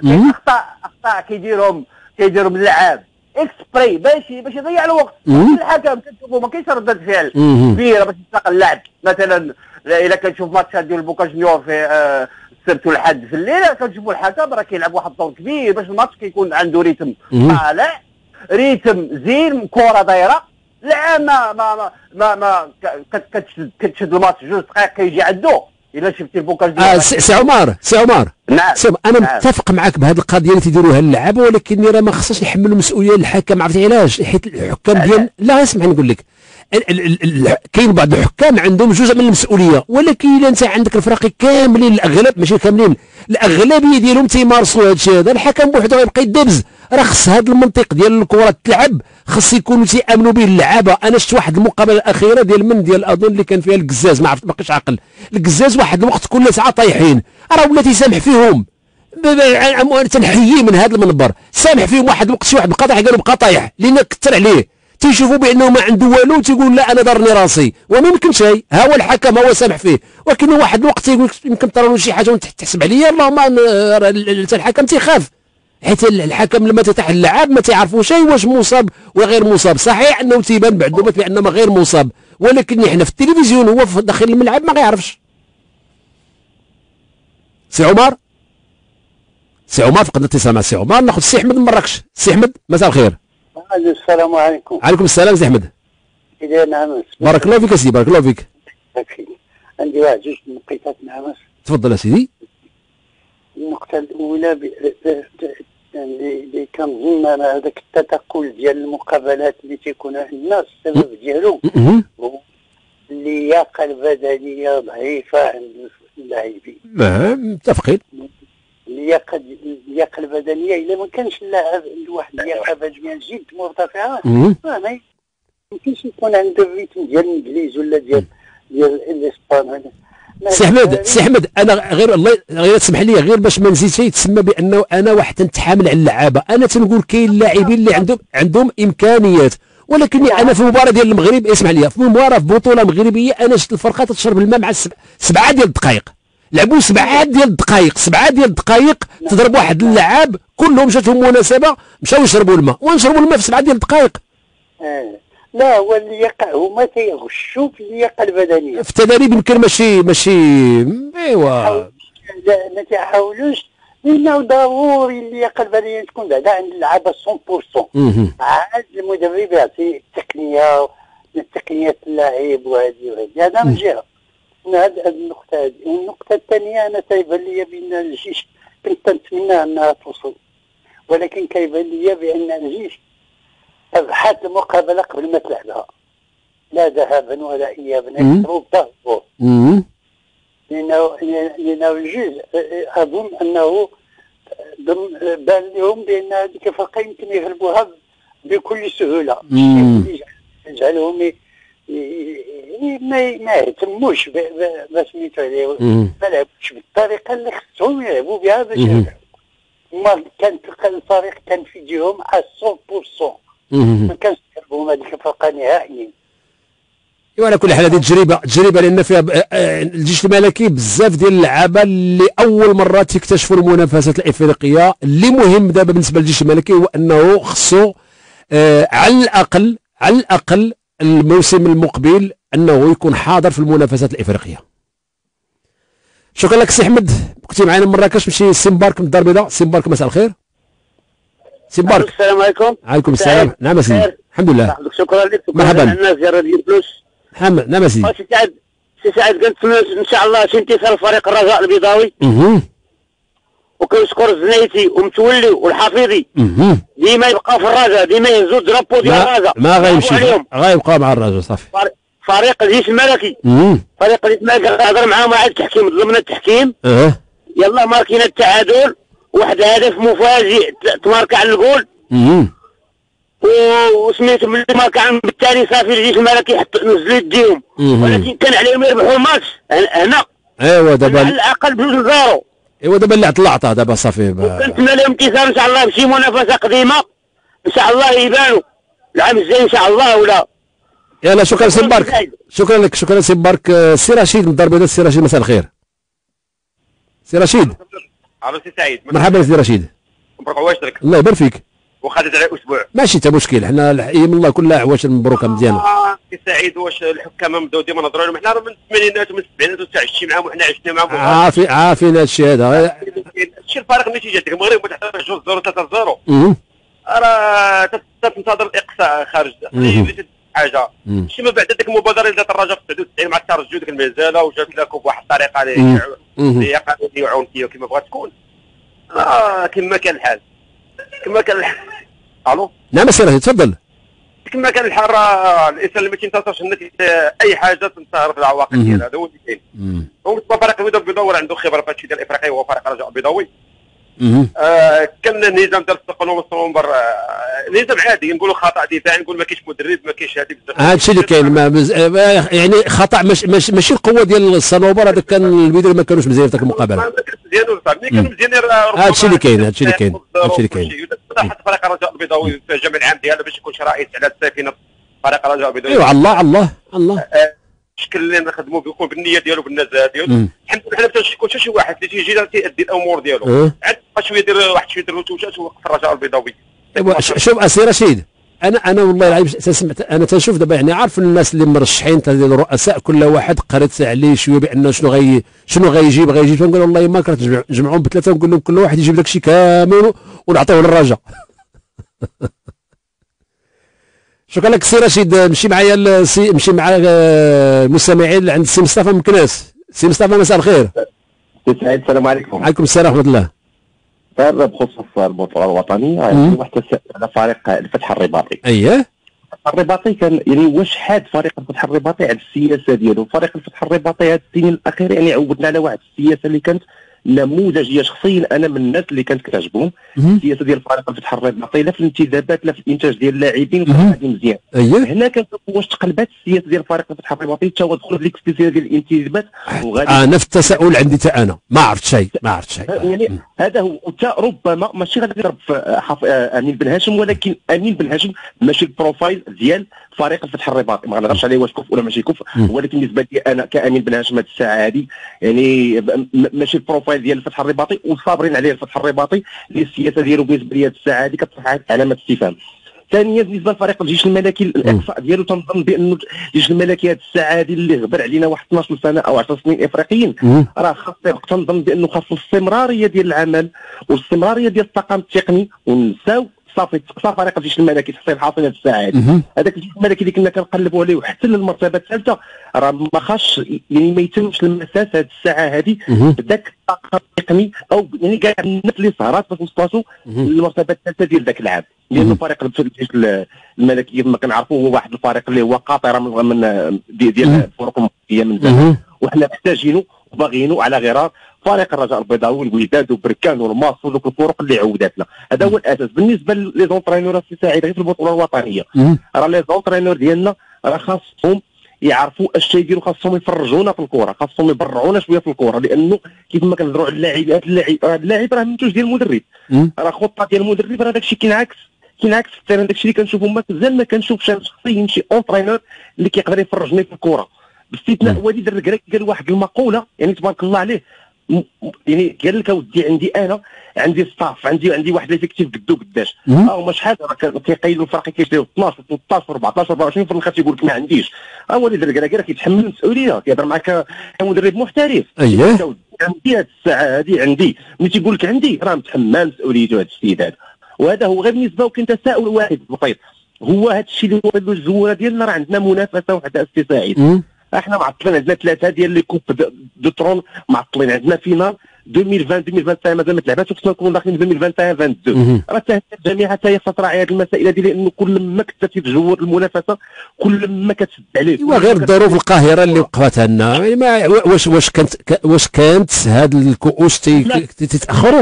كاين اخطاء أخطاء كيديرهم كيديرهم اللاعب exprès باش باش يضيع الوقت. الحكم كتشوفوا ما كاينش ردة فعل. كبيرة باش تساق اللعب مثلا اذا كنشوف ماتشات ديال بوكا جونيور في آه، السبت والحد في الليل كنشوفوا الحكم راه كيلعب واحد الدور كبير باش الماتش كيكون عنده rythme. طالع rythme زين كرة دايرة لا ما ما ما ما, ما كتشد كتشد الماتش. جوج دقائق كيجي عنده إلا شفتي بوكا آه جونيور سي عمر سي عمر. نعم. سي أنا نعم. متفق معك بهذه القضية اللي تيديروها اللعابه ولكن راه ما خصناش نحملوا مسؤولية الحكم عرفتي علاش؟ حيت الحكام ديال لا اسمح نقول لك. كاين بعض الحكام عندهم جزء من المسؤولية ولكن إلا أنت عندك الفرق كاملين الاغلب ماشي كاملين الأغلبية ديالهم تيمارسوا هذا. الشيء هذا الحكم بوحده غيبقى يدبز راه خص هذا المنطق ديال الكرة تلعب خص يكونوا تيأمنوا به اللعابة. أنا شفت واحد المقابلة الأخيرة ديال من ديال أظن اللي كان فيها القزاز ما عرفت باقيش عاقل. القزاز واحد الوقت كل ساعه طايحين. راه ولا تيسامح فيهم. تنحييه من هذا المنبر. سامح فيهم واحد الوقت شي واحد بقى طايح قالوا بقى طايح. لأن كثر عليه. تيشوفوا بأنه ما عنده والو تيقول لا أنا ضرني راسي. وما يمكنش شيء ها هو الحكم هو سامح فيه. ولكن واحد الوقت تيقول لك يمكن طرا شي حاجة وانت تحسب عليا اللهم ال- الحكم تيخاف. حيت ال- الحكم لما تيطيح اللعاب ما تيعرفوا شيء واش مصاب وغير مصاب صحيح أنه تيبان بعدوبات بأنه غير مصاب ولكن إحنا في التلفزيون هو في داخل الملعب ما غيعرفش. سي عمر؟ سي عمر فقدنا اتصال مع سي عمر. ناخذ سي أحمد من مراكش. سي أحمد مساء الخير. السلام عليكم. عليكم السلام سي أحمد. نعم بارك الله فيك سيدي بارك الله فيك. عندي واحد جوج نقيطات نعم تفضل سيدي. النقطة الأولى ب- ب- ب- اللي اللي كنظن أنا هذاك التدخل ديال المقابلات اللي تيكون عندنا السبب ديالو. هو اللياقة البدنية ضعيفة عند اللاعبين. متفقين. اللياقة اللياقة البدنية إلا ما كانش اللاعب عنده واحد اللياقة بدنية جد مرتفعة مهم. ما يمكنش يكون عنده الريتم ديال الإنجليز ولا ديال ديال الاسبان سي احمد سي احمد أنا غير الله غير تسمح لي غير باش ما نزيد شيء تسمى بأنه أنا واحد تنتحامل على اللعابة. أنا تنقول كاين لاعبين اللي عندهم عندهم إمكانيات ولكن أنا في مباراة ديال المغرب اسمح لي في مباراة في بطولة مغربية أنا شفت الفرقة تشرب الماء مع سبعة ديال الدقائق لعبوا سبعة ديال الدقائق سبعة ديال الدقائق تضرب واحد اللعاب كلهم جاتهم مناسبة مشاو يشربوا الماء ونشربوا الماء في سبعة ديال الدقائق آه. لا هو اللياقة هما تيغشوا في اللياقة البدنية. في التدريب يمكن ماشي ماشي إيوا. لا ما تيحاولوش لأنه ضروري اللياقة البدنية تكون بعدا عند اللعابة 100% مهم. عاد المدرب يعطي التقنية تقنية اللاعب وهذه وهذه هذا من جهة. من هذه النقطة هذه والنقطة الثانية أنا تيبان لي بأن الجيش كنت نتمنى أنها توصل. ولكن كيبان لي بأن الجيش تبحث المقابلة قبل ما تلعبها لا ذهابا ولا إيابا الضغط مهم. لأنه لأنه أظن أنه بان لهم بأن هذيك الفرقة يمكن يغلبوها بكل سهولة. يجعلهم ما ما يهتموش ب- ب- بسميتو عليه. ما لعبوش بالطريقة اللي خصهم يلعبوا بها باش. يربحوا ما كان تلقى الفريق كان في على 100% مهم. ما كانش يلعبوا هذيك الفرقة نهائيا. إيوا على كل حال هذه تجربه تجربة لأن فيها ب- آه، الجيش الملكي بزاف ديال اللعابة اللي أول مرة تكتشفوا المنافسات الإفريقية. اللي مهم دابا بالنسبة للجيش الملكي هو أنه خصو آه، على الاقل على الأقل الموسم المقبل أنه يكون حاضر في المنافسات الإفريقية. شكرا لك سي أحمد. كنتي معنا من مراكش مشي سي مبارك من الدار البيضاء. سي مبارك مساء الخير. سي مبارك السلام عليكم. عليكم السلام. نعم سيدي. الحمد لله. شكرا لك مرحبا. الناس ديال راديو بلوس. محمد نعم سيدي. سي سعد سي سعد كنتمنى إن شاء الله شي انتصار فريق الرجاء البيضاوي. أها. وكنشكر الزنيتي ومتولي والحفيظي أها. ديما يبقاو في الرجاء ديما يهزوا ال drapeau ديال الرجاء. ما غيمشي. غيبقى مع الرجاء صافي. فريق- الجيش الملكي. أها. فريق الجيش الملكي هضر معاهم على التحكيم. ضمن التحكيم. آه يلا ماركين التعادل. واحد هدف مفاجئ تمارك على الجول أها و- وسميتو ملي ماركا عنهم بالتالي صافي الجيش الملكي حط نزلوا يديهم. ولكن كان عليهم يربحوا الماتش. هن- هنا إيوا على دابا الأقل بجوج zéro. إيوا دابا اللي عطل العطا دابا صافي. كنتمنى لهم انتصار إن شاء الله بشي منافسة قديمة. إن شاء الله يبانوا. العام الجاي إن شاء الله ولا. يلا شكرا سي مبارك. شكرا لك. شكرا سي مبارك. آه، سي رشيد من الدار البيضاء سي رشيد مساء الخير. سي رشيد. عرفت سي سعيد. مرحبا سي رشيد. مبروك عواشرك الله يبارك فيك. وخدت على أسبوع. ماشي تا مشكل. حنا الأيام الله كلها عواش مبروكة مزيانة. آه، سي سعيد واش الحكام بداو ديما نهضروا لهم حنا راه من الثمانينات ومن السبعينات وتعشتي معاهم وحنا عشنا معاهم. عافي عافين هذا الشيء هذا. هادشي الفارق النتيجه ديك المغرب تحت جوج zéro ثلاثة zéro. مهم. راه تت- تنتظر الإقصاء خارج. حاجة مم. شي من بعد ديك المبادرة اللي دارت الرجاء في 99 مع الترجي ديك المنزله وجات لكم بواحد الطريقة اللي. هي قانونيه وعنفيه وكما بغات تكون آه كما كان الحال كما كان الحال ألو نعم سي رشيد تفضل كما كان الحال راه الإنسان اللي ما تينتصرش النتيجه أي حاجة تنتظر في العواقب. ديالها هذا هو اللي كاين. هو فريق البيضاوي عنده خبرة في هادشي ديال الافريقيا هو فريق الرجاء البيضاوي. آه كان النظام ديال التقنيه والسومبر آه نظام عادي نقولوا خطأ دفاعي نقول ما كاينش مدرب ما كاينش هادي بزاف. هذا الشيء اللي كاين. آه، يعني خطأ مش... مش... ماشي القوة ديال الصنوبر هذاك كان البدايه ما كانوش مزيان في ذاك المقابلة. ما كانش مزيان كانوا مزيانين ربما هذا الشيء اللي كاين، هذا الشيء اللي كاين، هذا الشيء اللي كاين. حتى فريق الرجاء البيضاوي في الجامع العام ديالها باش يكونش رئيس على السفينه فريق الرجاء البيضاوي. ايوا الله الله الله. الشكل اللي نخدموا به يكون بالنية ديالو بالنزاهة ديالو. الحمد لله حنا ما تنشكوش شي واحد اللي تيجي تيأدي الأمور ديالو. عاد بقى شوية يدير واحد شوية الروتوشات ووقف الرجاء البيضاوي شوف أسي رشيد أنا أنا والله العظيم سمعت أنا تنشوف دابا يعني عارف الناس اللي مرشحين ديال الرؤساء كل واحد قريت عليه شوية بان شنو غي شنو غيجيب غيجيب. فنقول والله ما كرهت نجمع- نجمعهم بثلاثة ونقول لهم كل واحد يجيب داك الشيء كامل ونعطيوه للرجاء. شكرا لك سي رشيد. مشي معايا ال- سي مشي مع آه، المستمعين عند سي مصطفى من مكناس سي مصطفى مساء الخير. سعيد السلام عليكم. عليكم السلام ورحمة الله. غير بخصوص البطوله الوطنيه عندي واحد على فريق الفتح الرباطي. اييه الرباطي كان يعني واش حاد فريق الفتح الرباطي على السياسة ديالو؟ فريق الفتح الرباطي هذه السنين الأخيرة يعني عودنا على واحد السياسة اللي كانت نموذجيه شخصيا أنا من الناس اللي كانت كتعجبهم. السياسة ديال فريق الفتح الرباطي لا في الانتدابات لا في الإنتاج ديال اللاعبين مزيان. اييه هنا كنشوف واش تقلبات السياسة ديال فريق الفتح الرباطي تا هو دخل في ديك السلسله ديال الانتدابات وغادي أنا في التساؤل عندي تا أنا. ما عرفت شيء ما عرفت شيء. يعني هذا هو وتا ربما ماشي غادي حف... آه، أمين بن هاشم ولكن أمين بن هاشم ماشي ال profil ديال فريق الفتح الرباطي ما غنهضرش عليه واش كفء ولا ماشي كفء مم. ولكن بالنسبة لي أنا كأمين بن هاشم هذه الساعة هذه يعني ماشي ال profil ديال الفتح الرباطي وصابرين عليه الفتح الرباطي اللي السياسة ديالو بالنسبة لي هذه الساعة هذه كتطرح علامة استفهام ثانيا بالنسبة لفريق الجيش الملكي الاقصاء ديالو تنظن بأنه الجيش الملكي هذه الساعة هذه اللي غبر علينا واحد 12 سنة أو 10 سنين إفريقيين. راه خاص تنظن بأنه خاص الاستمرارية ديال العمل والاستمرارية ديال الطاقم التقني ونساو صافي تقصى فريق الجيش الملكي تحصيل حاصل مهم. هذاك الجيش الملكي اللي كنا كنقلبوا عليه وحتى للمرتبه الثالثة راه ما خاصش يعني ما يتمش المساس هذه الساعة هذه. بداك الطاقم التقني أو يعني كاع الناس اللي سهرات باش مهم. للمرتبه الثالثة ديال ذاك العام لأنه. فريق الجيش الملكي كما كنعرفوا هو واحد الفريق اللي هو قاطره من من دي- ديال. الفرق المغربية من زمان. وحنا محتاجينه وباغيينه على غرار فريق الرجاء البيضاوي والوداد وبركان والماص وذوك الفرق اللي عوداتنا هذا هو الأساس. بالنسبة les entraîneurs السي سعيد غير في البطولة الوطنية. راه les entraîneurs ديالنا راه خاصهم يعرفوا اش يديروا خاصهم يفرجونا في الكره خاصهم يبرعونا شوية في الكره لأنه كيف ما كنهضروا على اللاعب هذا اللاعب راه اللاعب راه منتوج ديال المدرب. راه خطة ديال المدرب راه داكشي كينعكس كينعكس في ال terrain. داكشي اللي كنشوفو ما مازال ما كنشوفش أنا شخصيا شي entraîneur اللي كيقدر يفرجني في الكره باستثناء. وليد الركراكي قال واحد المقولة يعني تبارك الله عليه يعني قال لك أودي عندي أنا عندي staff عندي عندي واحد l'effectif قدو قداش. آه هما شحال كيقيلوا الفرق كيشريو 12 13 14 24 في الآخر تيقول لك ما عنديش. آه وليد الركراكي راه كيتحمل المسؤولية كيهضر معاك كمدرب محترف. اييه عندي هاد الساعة هذه عندي. ملي تيقول لك عندي راه متحمل مسؤوليته هذا السيد هذا. وهذا هو غير بالنسبة وكاين تساؤل واحد بسيط هو هذا الشيء اللي هو الزوره ديالنا راه عندنا منافسة وحدة مم. إحنا معطلين عندنا ثلاثة ديال les coupes du- trône معطلين عندنا finale 2020 2021 مازال ما تلعباتش وخصنا نكونوا داخلين 2021 22 مهم. راه تهدد الجميع حتى هي تراعي هذه المسائل هذه لأنه كل ما كنت تتجور المنافسة كل ما كتسد عليك أيوا غير الظروف القاهرة اللي وقفت لنا يعني ما واش واش كانت واش كانت هاد الكؤوس تتأخروا؟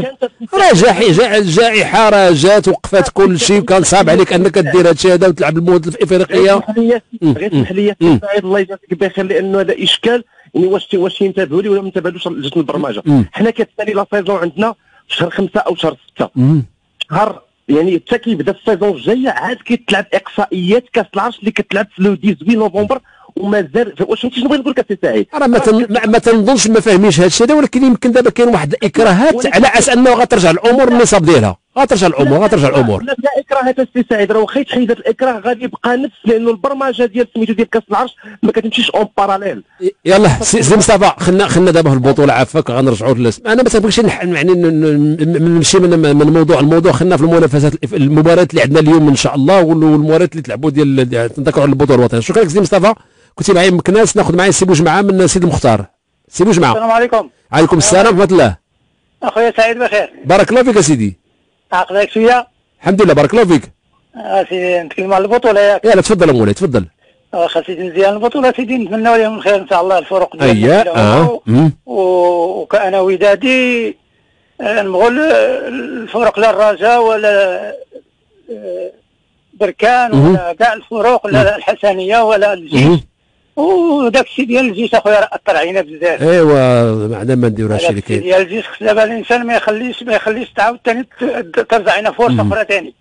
راه جاحي جا- الجائحه راه جات وقفت كل شيء وكان صعب عليك أنك دير هادشي هذا وتلعب لي مم. غير اسمح لي الله يجازيك بخير لأنه هذا إشكال يعني واش واش ينتبهوا لي ولا ما ينتبهوش لجنه البرمجة. حنا كتسالي la saison عندنا في شهر خمسة أو شهر ستة. شهر يعني حتى كيبدا ال saison الجايه عاد كيتلعب إقصائيات كاس العرش اللي كتلعب في le 18 نوفمبر ومازال واش فهمتي شنو بغيت نقول لك السي سعيد؟ راه ما ما- تنظنش ما فاهمينش هذا ولكن يمكن دابا كاين واحد الإكراهات على أساس أنه غترجع الأمور للنصاب ديالها. غترجع الأمور غترجع الأمور لا إكراه السي سعيد. راه واخا يتحيد هذا الإكراه غادي يبقى نفس لأنه البرمجة ديال سميتو ديال كاس العرش ما كتمشيش en parallèle يلا سي مصطفى خلنا خلنا دابا في البطولة عافاك غنرجعوا للس أنا ما تنبغيش نح- يعني نمشي من من موضوع الموضوع خلينا في المنافسات المباريات اللي عندنا اليوم إن شاء الله وال- والمباريات اللي تلعبوا ديال تنذكروا على البطوله الوطنية. شكرا لك سي مصطفى. كنتي معايا مكناس ناخذ معايا سي بوجمعة من سيد المختار. سي بوجمعة. السلام عليكم. عليكم السلام ورحمة الله. أخويا سعيد بخير. بارك الله فيك سيدي. عقلك شوية. الحمد لله بارك الله فيك. آه، سيدي نتكلم على البطولة. ياك يلا تفضل مولاي تفضل. واخا سيدي مزيان البطولة سيدي نتمنى لهم الخير إن شاء الله الفرق ديالنا آه مم. و- وكأنا ودادي آه، ال- الفرق لا الرجاء ولا آه، بركان. ولا كاع الفروق لا الحسنية ولا الجيش. وداك الشيء ديال الجيش أخويا راه أثر علينا بزاف أيوا عندنا ما نديرو هادشي اللي كاين ديال الجيش خص دابا الإنسان ما يخليش ما يخليش تعاود ثاني ترجع لنا فرصة. أخرى ثاني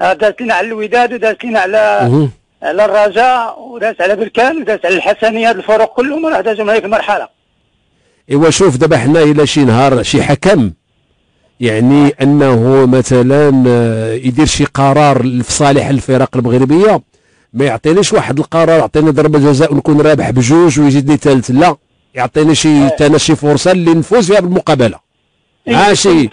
آه، دازت لنا على الوداد ودازت لنا على. على الرجاء ودازت على بركان ودازت على الحسنيه هاد الفروق كلهم راه دازوا من هذيك المرحلة أيوا شوف دابا حنا إلى شي نهار شي حكم يعني أنه مثلا آه، يدير شي قرار في صالح الفرق المغربية ما يعطينيش واحد القرار يعطيني ضربة جزاء ونكون رابح بجوج ويزيدني ثالث. لا يعطيني شي تانا شي فرصة اللي نفوز فيها بالمقابلة. ماشي.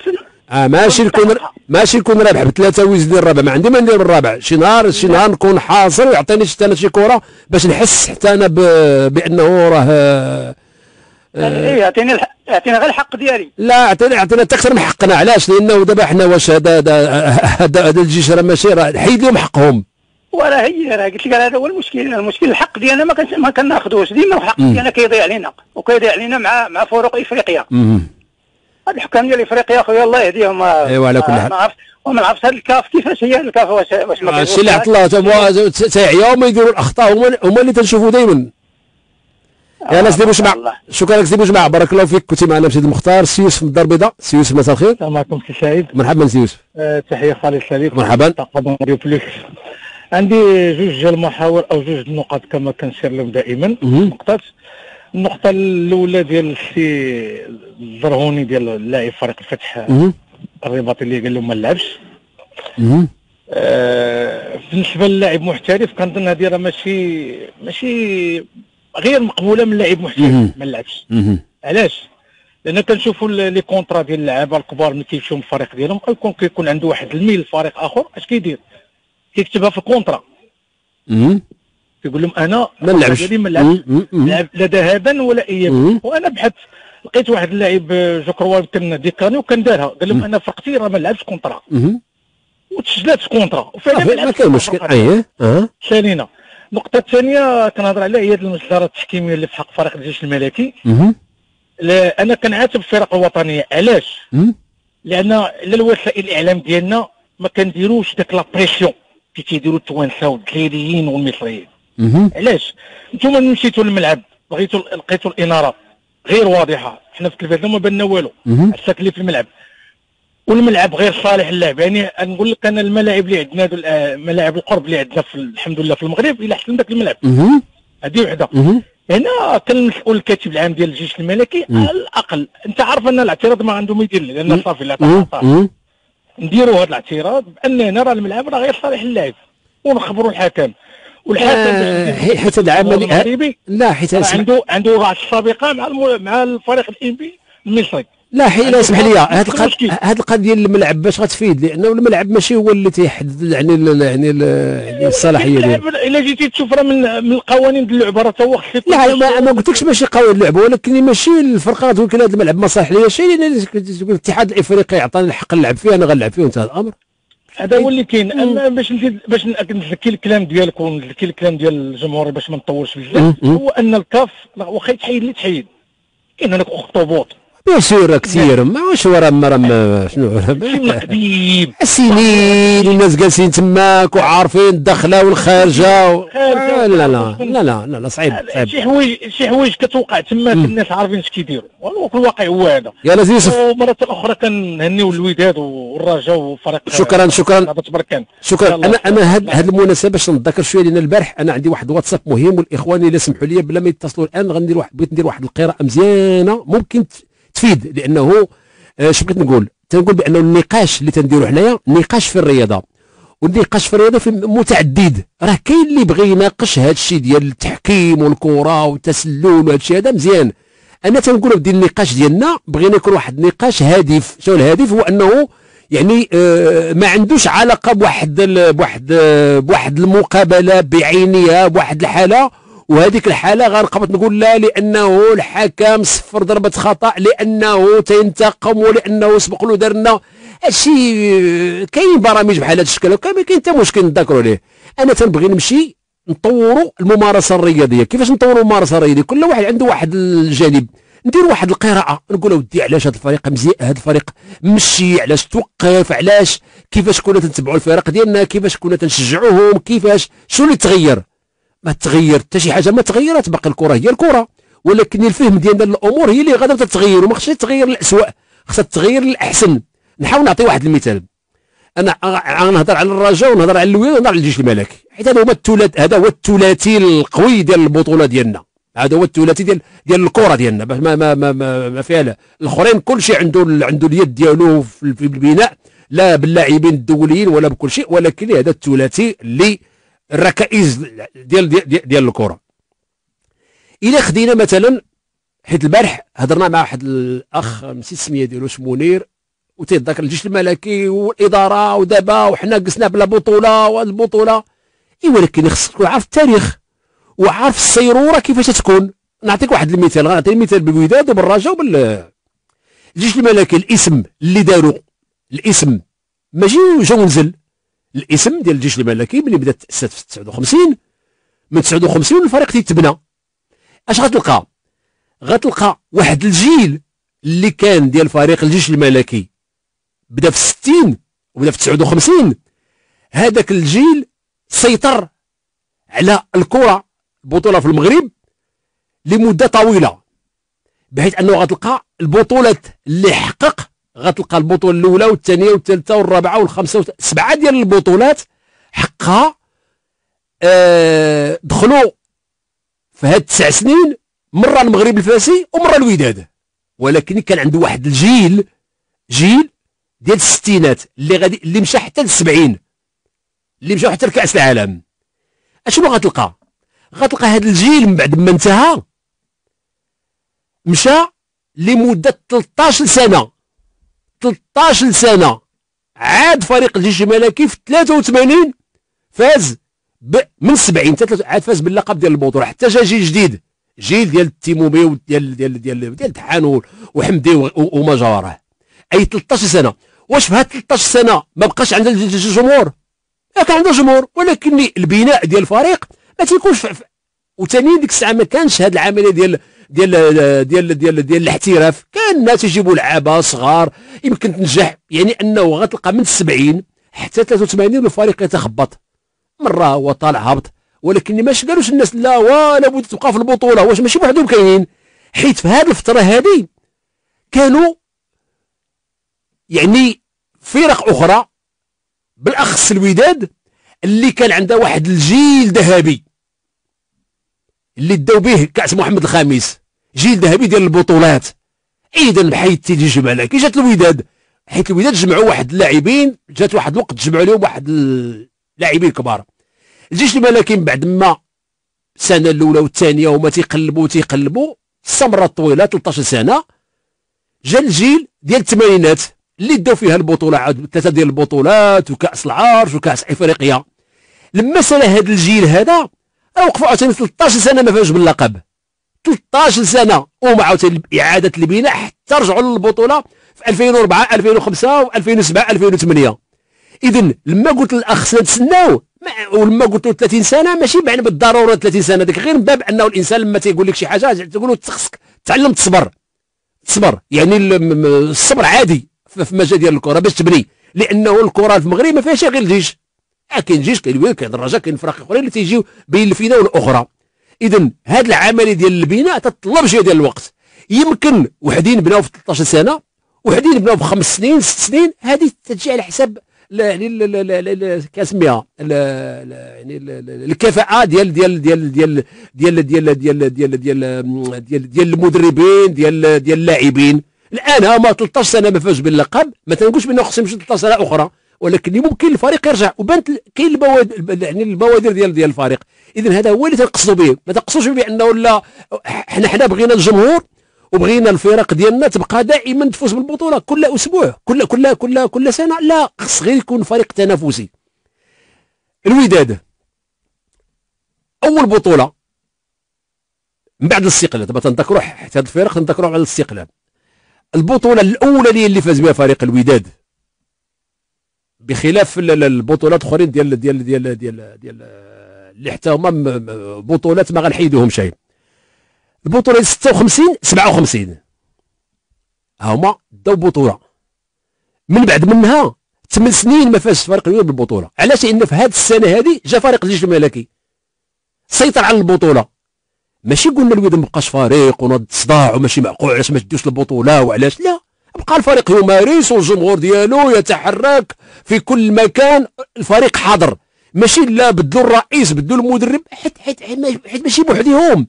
آه ماشي نكون ماشي نكون رابح بثلاثة ويزيدني الرابع. ما عندي ما ندير بالرابع. شي نهار شي نهار نكون حاصل ويعطيني شي تانا شي كرة باش نحس حتى أنا ب- بأنه راه آه، إيه يعطيني الح... يعطيني غير الحق ديالي. لا اعطينا اعطينا أكثر من حقنا. علاش؟ لأنه دابا حنا واش هذا هذا الجيش راه ماشي راه حيد لهم حقهم. وراه هي راه قلت لك هذا هو المشكل. المشكل الحق ديالنا ما ما كناخذوش ديما الحق. ديالنا كيضيع علينا وكيضيع علينا مع مع فروق إفريقيا. الحكام ديال إفريقيا أخويا الله يهديهم. أيوة، على كل حال. وما نعرفش هاد الكاف كيفاش هي الكاف؟ واش واش ما الشيء اللي تبوا تيعيا وما يديروا الأخطاء هما هما اللي تنشوفوا دائما يلا سيدي بوجمع شكرا لك سيدي بوجمع بارك الله فيك. كنتي معنا بسيد المختار. سي يوسف من الدار البيضاء. سي يوسف مساء الخير. السلام عليكم سي سعيد. مرحبا سي يوسف. آه، تحية خالد شريف مرحبا. طاقم راديو بلوس عندي جوج ديال المحاور أو جوج النقط كما كنسير لهم دائما. نقطات النقطة الأولى ديال السي الزرهوني ديال اللاعب فريق الفتح. الرباطي اللي قال لهم ما لعبش مهم. آه، بالنسبة للاعب محترف كنظن هذه راه ماشي ماشي غير مقبولة من لاعب محترف. ما لعبش مهم. علاش؟ لأن كنشوفوا les contrats ديال اللعابة الكبار ملي كيمشيو من الفريق ديالهم أو يكون كيكون عنده واحد الميل لفريق آخر اش كيدير؟ كيكتبها في ال contrat. كيقول لهم أنا ما نلعبش ما لعبش مهم. مهم. لعب لا ذهابا ولا ايابا. وأنا بحثت لقيت واحد اللاعب آه، je crois يمكن دي كانيو وكان دارها قال لهم أنا فرقتي راه ما لعبش contre. وتسجلات contrat وفعلا ما لعبش مشكل. اييه أه ثانينا النقطة الثانية كنهضر عليها هي المصدرات التحكيمية اللي في حق فريق الجيش الملكي. لا أنا كنعاتب الفرق الوطنية علاش؟ لأن لا الوسائل الإعلام ديالنا ما كنديروش داك la pression كي تيديروا التوانسة والجزائريين والمصريين. علاش نتوما مشيتوا للملعب بغيتوا لقيتوا الإنارة غير واضحة حنا في التلفزيون ما بان والو مهم. الساكن في الملعب والملعب غير صالح للعب يعني نقول لك أنا الملاعب اللي عندنا الآ- ملاعب القرب اللي عندنا في الحمد لله في المغرب إلى احسن ذاك الملعب. هذه وحدة. هنا كان المسؤول الكاتب العام ديال الجيش الملكي. على الأقل أنت عارف أن الاعتراض ما عنده ما يدير لأن صافي لا. تعطى. نديروا هذا الاعتراض باننا راه الملعب راه غير صالح للعب ونخبروا الحكم. والحكم آه، حيت العمل المغربي لا حيت عنده عنده رأس سابقه مع الم... مع الفريق الإنبي المصري لا حي لا اسمح لي. هاد القضية. هاد القضية ديال الملعب باش غتفيد لأنه الملعب ماشي هو اللي تيحدد يعني ال- يعني ال- يعني الصلاحية ديالو. إلا جيتي تشوف راه من من القوانين ديال اللعبة راه هو خصك لا ما, ما قلتلكش ماشي قوي اللعبة ولكن ماشي الفرقه تقول هذا الملعب ما صالح ليا. شي لأن الاتحاد الإفريقي عطاني الحق نلعب فيه أنا غنلعب فيه وانتهى الأمر. هذا هو اللي كاين. أما باش نزيد باش نزكي الكلام ديالك ونزكي الكلام ديال الجمهور باش ما نطولش بزاف. هو أن الكاف واخا يتحيد اللي تحيد كاين هناك أخطبوط. سور كثير. ما واش هو راه ما- راه شنو قديم سنين الناس جالسين تماك وعارفين الدخلة والخارجة و... آه لا لا لا لا لا, لا صعيب صعيب. شي حوايج شي حوايج كتوقع تما الناس عارفين اش كيديروا. الواقع هو هذا. يا لاز يوسف. ومرة أخرى كنهنيو الوداد والرجاء وفريق شكراً، شكراً. تبركان شكرا. أنا أنا هاد هاد المناسبة باش نتذكر شوية لأن البارح أنا عندي واحد واتساب مهم والاخوان اللي سمحوا لي بلا ما يتصلوا الآن غندير واحد بغيت ندير واحد القراءة مزيانة. ممكن ت- تفيد لأنه آه، اش بغيت نقول؟ تنقول بأنه النقاش اللي تنديروا حنايا نقاش في الرياضة. والنقاش في الرياضة في متعدد. راه كاين اللي بغى يناقش هذا الشيء ديال التحكيم والكرة والتسلل وهذا الشيء هذا مزيان. أنا تنقول بدي النقاش ديالنا بغينا يكون واحد النقاش هادف. شنو الهدف هو أنه يعني آه، ما عندوش علاقة بواحد بواحد آه، بواحد المقابلة بعينها بواحد الحالة. وهذيك الحالة غنقبط نقول لا لأنه الحكم صفر ضربة خطأ لأنه تينتقم ولأنه سبق له درنا هادشي كاين برامج بحال هذا الشكل ما كاين حتى مشكل نذكروا عليه. أنا تنبغي نمشي نطوروا الممارسة الرياضية. كيفاش نطوروا الممارسة الرياضية؟ كل واحد عنده واحد الجانب. ندير واحد القراءة نقول ودي علاش هذا الفريق مزيان هذا الفريق مشي علاش توقف علاش كيفاش كنا تنتبعوا الفرق ديالنا كيفاش كنا تنشجعوهم كيفاش شنو اللي تغير؟ ما تغير حتى شي حاجة ما تغيرت باقي الكرة هي الكرة. ولكن الفهم ديالنا للامور هي اللي غادا تتغير وما خصهاش تغير للاسوء خصها تغير للأحسن. نحاول نعطي واحد المثال. أنا غنهضر على الرجاء ونهضر على الوداد ونهضر على الجيش الملكي. حيت هذا هو الثلاث هذا هو الثلاثي القوي ديال البطولة ديالنا. هذا هو الثلاثي ديال ديال الكرة ديالنا. باش ما ما ما, ما, ما فيها لا. الآخرين كل شيء عنده عنده اليد ديالو في البناء. لا باللاعبين الدوليين ولا بكل شيء ولكن هذا الثلاثي اللي الركائز ديال ديال, ديال, ديال الكرة. إلى خدينا مثلا حيت البارح هضرنا مع واحد الأخ نسيت السمية ديالو منير وتيتذكر الجيش الملكي والإدارة ودابا وحنا قسنا بلا بطولة والبطولة. إي ولكن خصك تكون عارف التاريخ وعارف السيرورة كيفاش تكون. نعطيك واحد المثال غنعطي مثال بالوداد وبالرجاء وبال الجيش الملكي الاسم اللي داروا الاسم ماشي جا ونزل. الاسم ديال الجيش الملكي ملي بدا تاسس في 59 من 59 الفريق تيتبنى. اش غتلقى؟ غتلقى واحد الجيل اللي كان ديال فريق الجيش الملكي. بدأ في 60 وبدأ في 59 هذاك الجيل سيطر على الكرة البطولة في المغرب لمدة طويلة بحيث أنه غتلقى البطولات اللي حقق غتلقى البطولة الأولى والثانية والثالثة والرابعة والخامسة سبعة ديال البطولات حقها آه دخلوا في هاد التسع سنين مرة المغرب الفاسي ومرة الوداد. ولكن كان عنده واحد الجيل جيل ديال الستينات اللي غادي اللي مشى حتى للسبعين اللي مشى حتى لكأس العالم. أشنو غتلقى؟ غتلقى هذا الجيل من بعد ما انتهى مشى لمدة 13 سنة. 13 سنة. عاد فريق الجيش الملكي في 83 فاز ب من 70 حتى تلات- عاد فاز باللقب ديال البطوله حتى جا جيل جديد. جيل ديال التيمومي وديال ديال ديال ديال تحان وحمدي وما جاوراه أي 13 سنة. واش في هاد 13 سنة ما بقاش عند الج- الج- الجمهور كان عنده جمهور. ولكن البناء ديال الفريق ما تيكونش وثانيا ديك الساعة ما كانش هاد العملية ديال ديال ديال ديال ديال الاحتراف. كان الناس يجيبوا لعابة صغار يمكن تنجح يعني أنه غتلقى من 70 حتى 83 الفريق يتخبط. مرة هو طالع هابط ولكن ماش قالوش الناس لا ولا بد تبقى في البطولة واش ماشي بوحدهم كاينين. حيت في هذه الفترة هذه كانوا يعني فرق أخرى بالأخص الوداد اللي كان عندها واحد الجيل ذهبي اللي داو به كأس محمد الخامس. جيل ذهبي ديال البطولات. اذا بحيث تيجي الملكي جات الوداد. حيت الوداد جمعوا واحد اللاعبين جات واحد الوقت جمعوا لهم واحد اللاعبين كبار. الجيش الملكي من بعد ما السنة الأولى والثانية وما تيقلبوا تيقلبوا. استمرت طويله 13 سنة. جا الجيل ديال الثمانينات اللي داو فيها البطولة عاد ثلاثة ديال البطولات وكأس العرش وكأس إفريقيا. لما سال هذا الجيل هذا راه وقفوا عاوتاني 13 سنة ما فازوش باللقب. 13 سنة ومع عاوتاني إعادة البناء حتى رجعوا للبطولة في 2004 2005 و2007 2008 اذا لما قلت للأخ خصنا نتسناو ولما قلت له 30 سنة ماشي معنى بالضرورة 30 سنة ديك غير من باب أنه الإنسان لما تيقول لك شي حاجة تقول له خصك تعلم تصبر. تصبر. يعني الصبر عادي في مجال ديال الكرة باش تبني. لأنه الكرة في المغرب ما فيهاش غير الجيش. آه، كاين جيش كاين كاين الرجاء كاين فرق اخرين اللي تيجيو بين الفيناء والأخرى. اذا هذه العملية ديال البناء تطلب شوية ديال الوقت يمكن وحدين بناو في 13 سنه وحدين بناو في خمس سنين ست سنين هذه تجي على حساب يعني كنسميها يعني الكفاءه ديال ديال ديال ديال ديال ديال ديال ديال ديال ديال ديال المدربين ديال ديال اللاعبين الان هما 13 سنه ما فاز باللقب ما تنقولش بانه خصهم يمشي 13 سنه أخرى ولكن ممكن الفريق يرجع وبانت كاين البوادر يعني البوادر ديال ديال الفريق اذا هذا هو اللي تنقصدوا به. ما تنقصوش بأنه لا حنا حنا بغينا الجمهور وبغينا الفرق ديالنا تبقى دائما تفوز بالبطولة كل أسبوع كل كل كل كل سنة. لا خص غير يكون فريق تنافسي. الوداد. أول بطولة من بعد الاستقلال. دابا تنذكروا حتى هاد الفرق تنذكروا على الاستقلال. البطولة الأولى اللي فاز بها فريق الوداد. بخلاف البطولات الأخرين ديال ديال ديال ديال ديال اللي حتى هما بطولات ما غنحيدوهم شيء. البطولة 56 57 هما داو بطولة. من بعد منها ثمان سنين ما فازش فريق الوداد بالبطولة. علاش؟ لأن في هذه السنة هذه جا فريق الجيش الملكي. سيطر على البطولة. ماشي قلنا الوداد ما بقاش فريق ونض صداع وماشي معقول علاش ما تدوش البطولة وعلاش؟ لا. بقى الفريق يمارس والجمهور ديالو يتحرك في كل مكان. الفريق حاضر. ماشي لا بدلوا الرئيس بدلوا المدرب حيت حيت حيت ماشي بوحدهم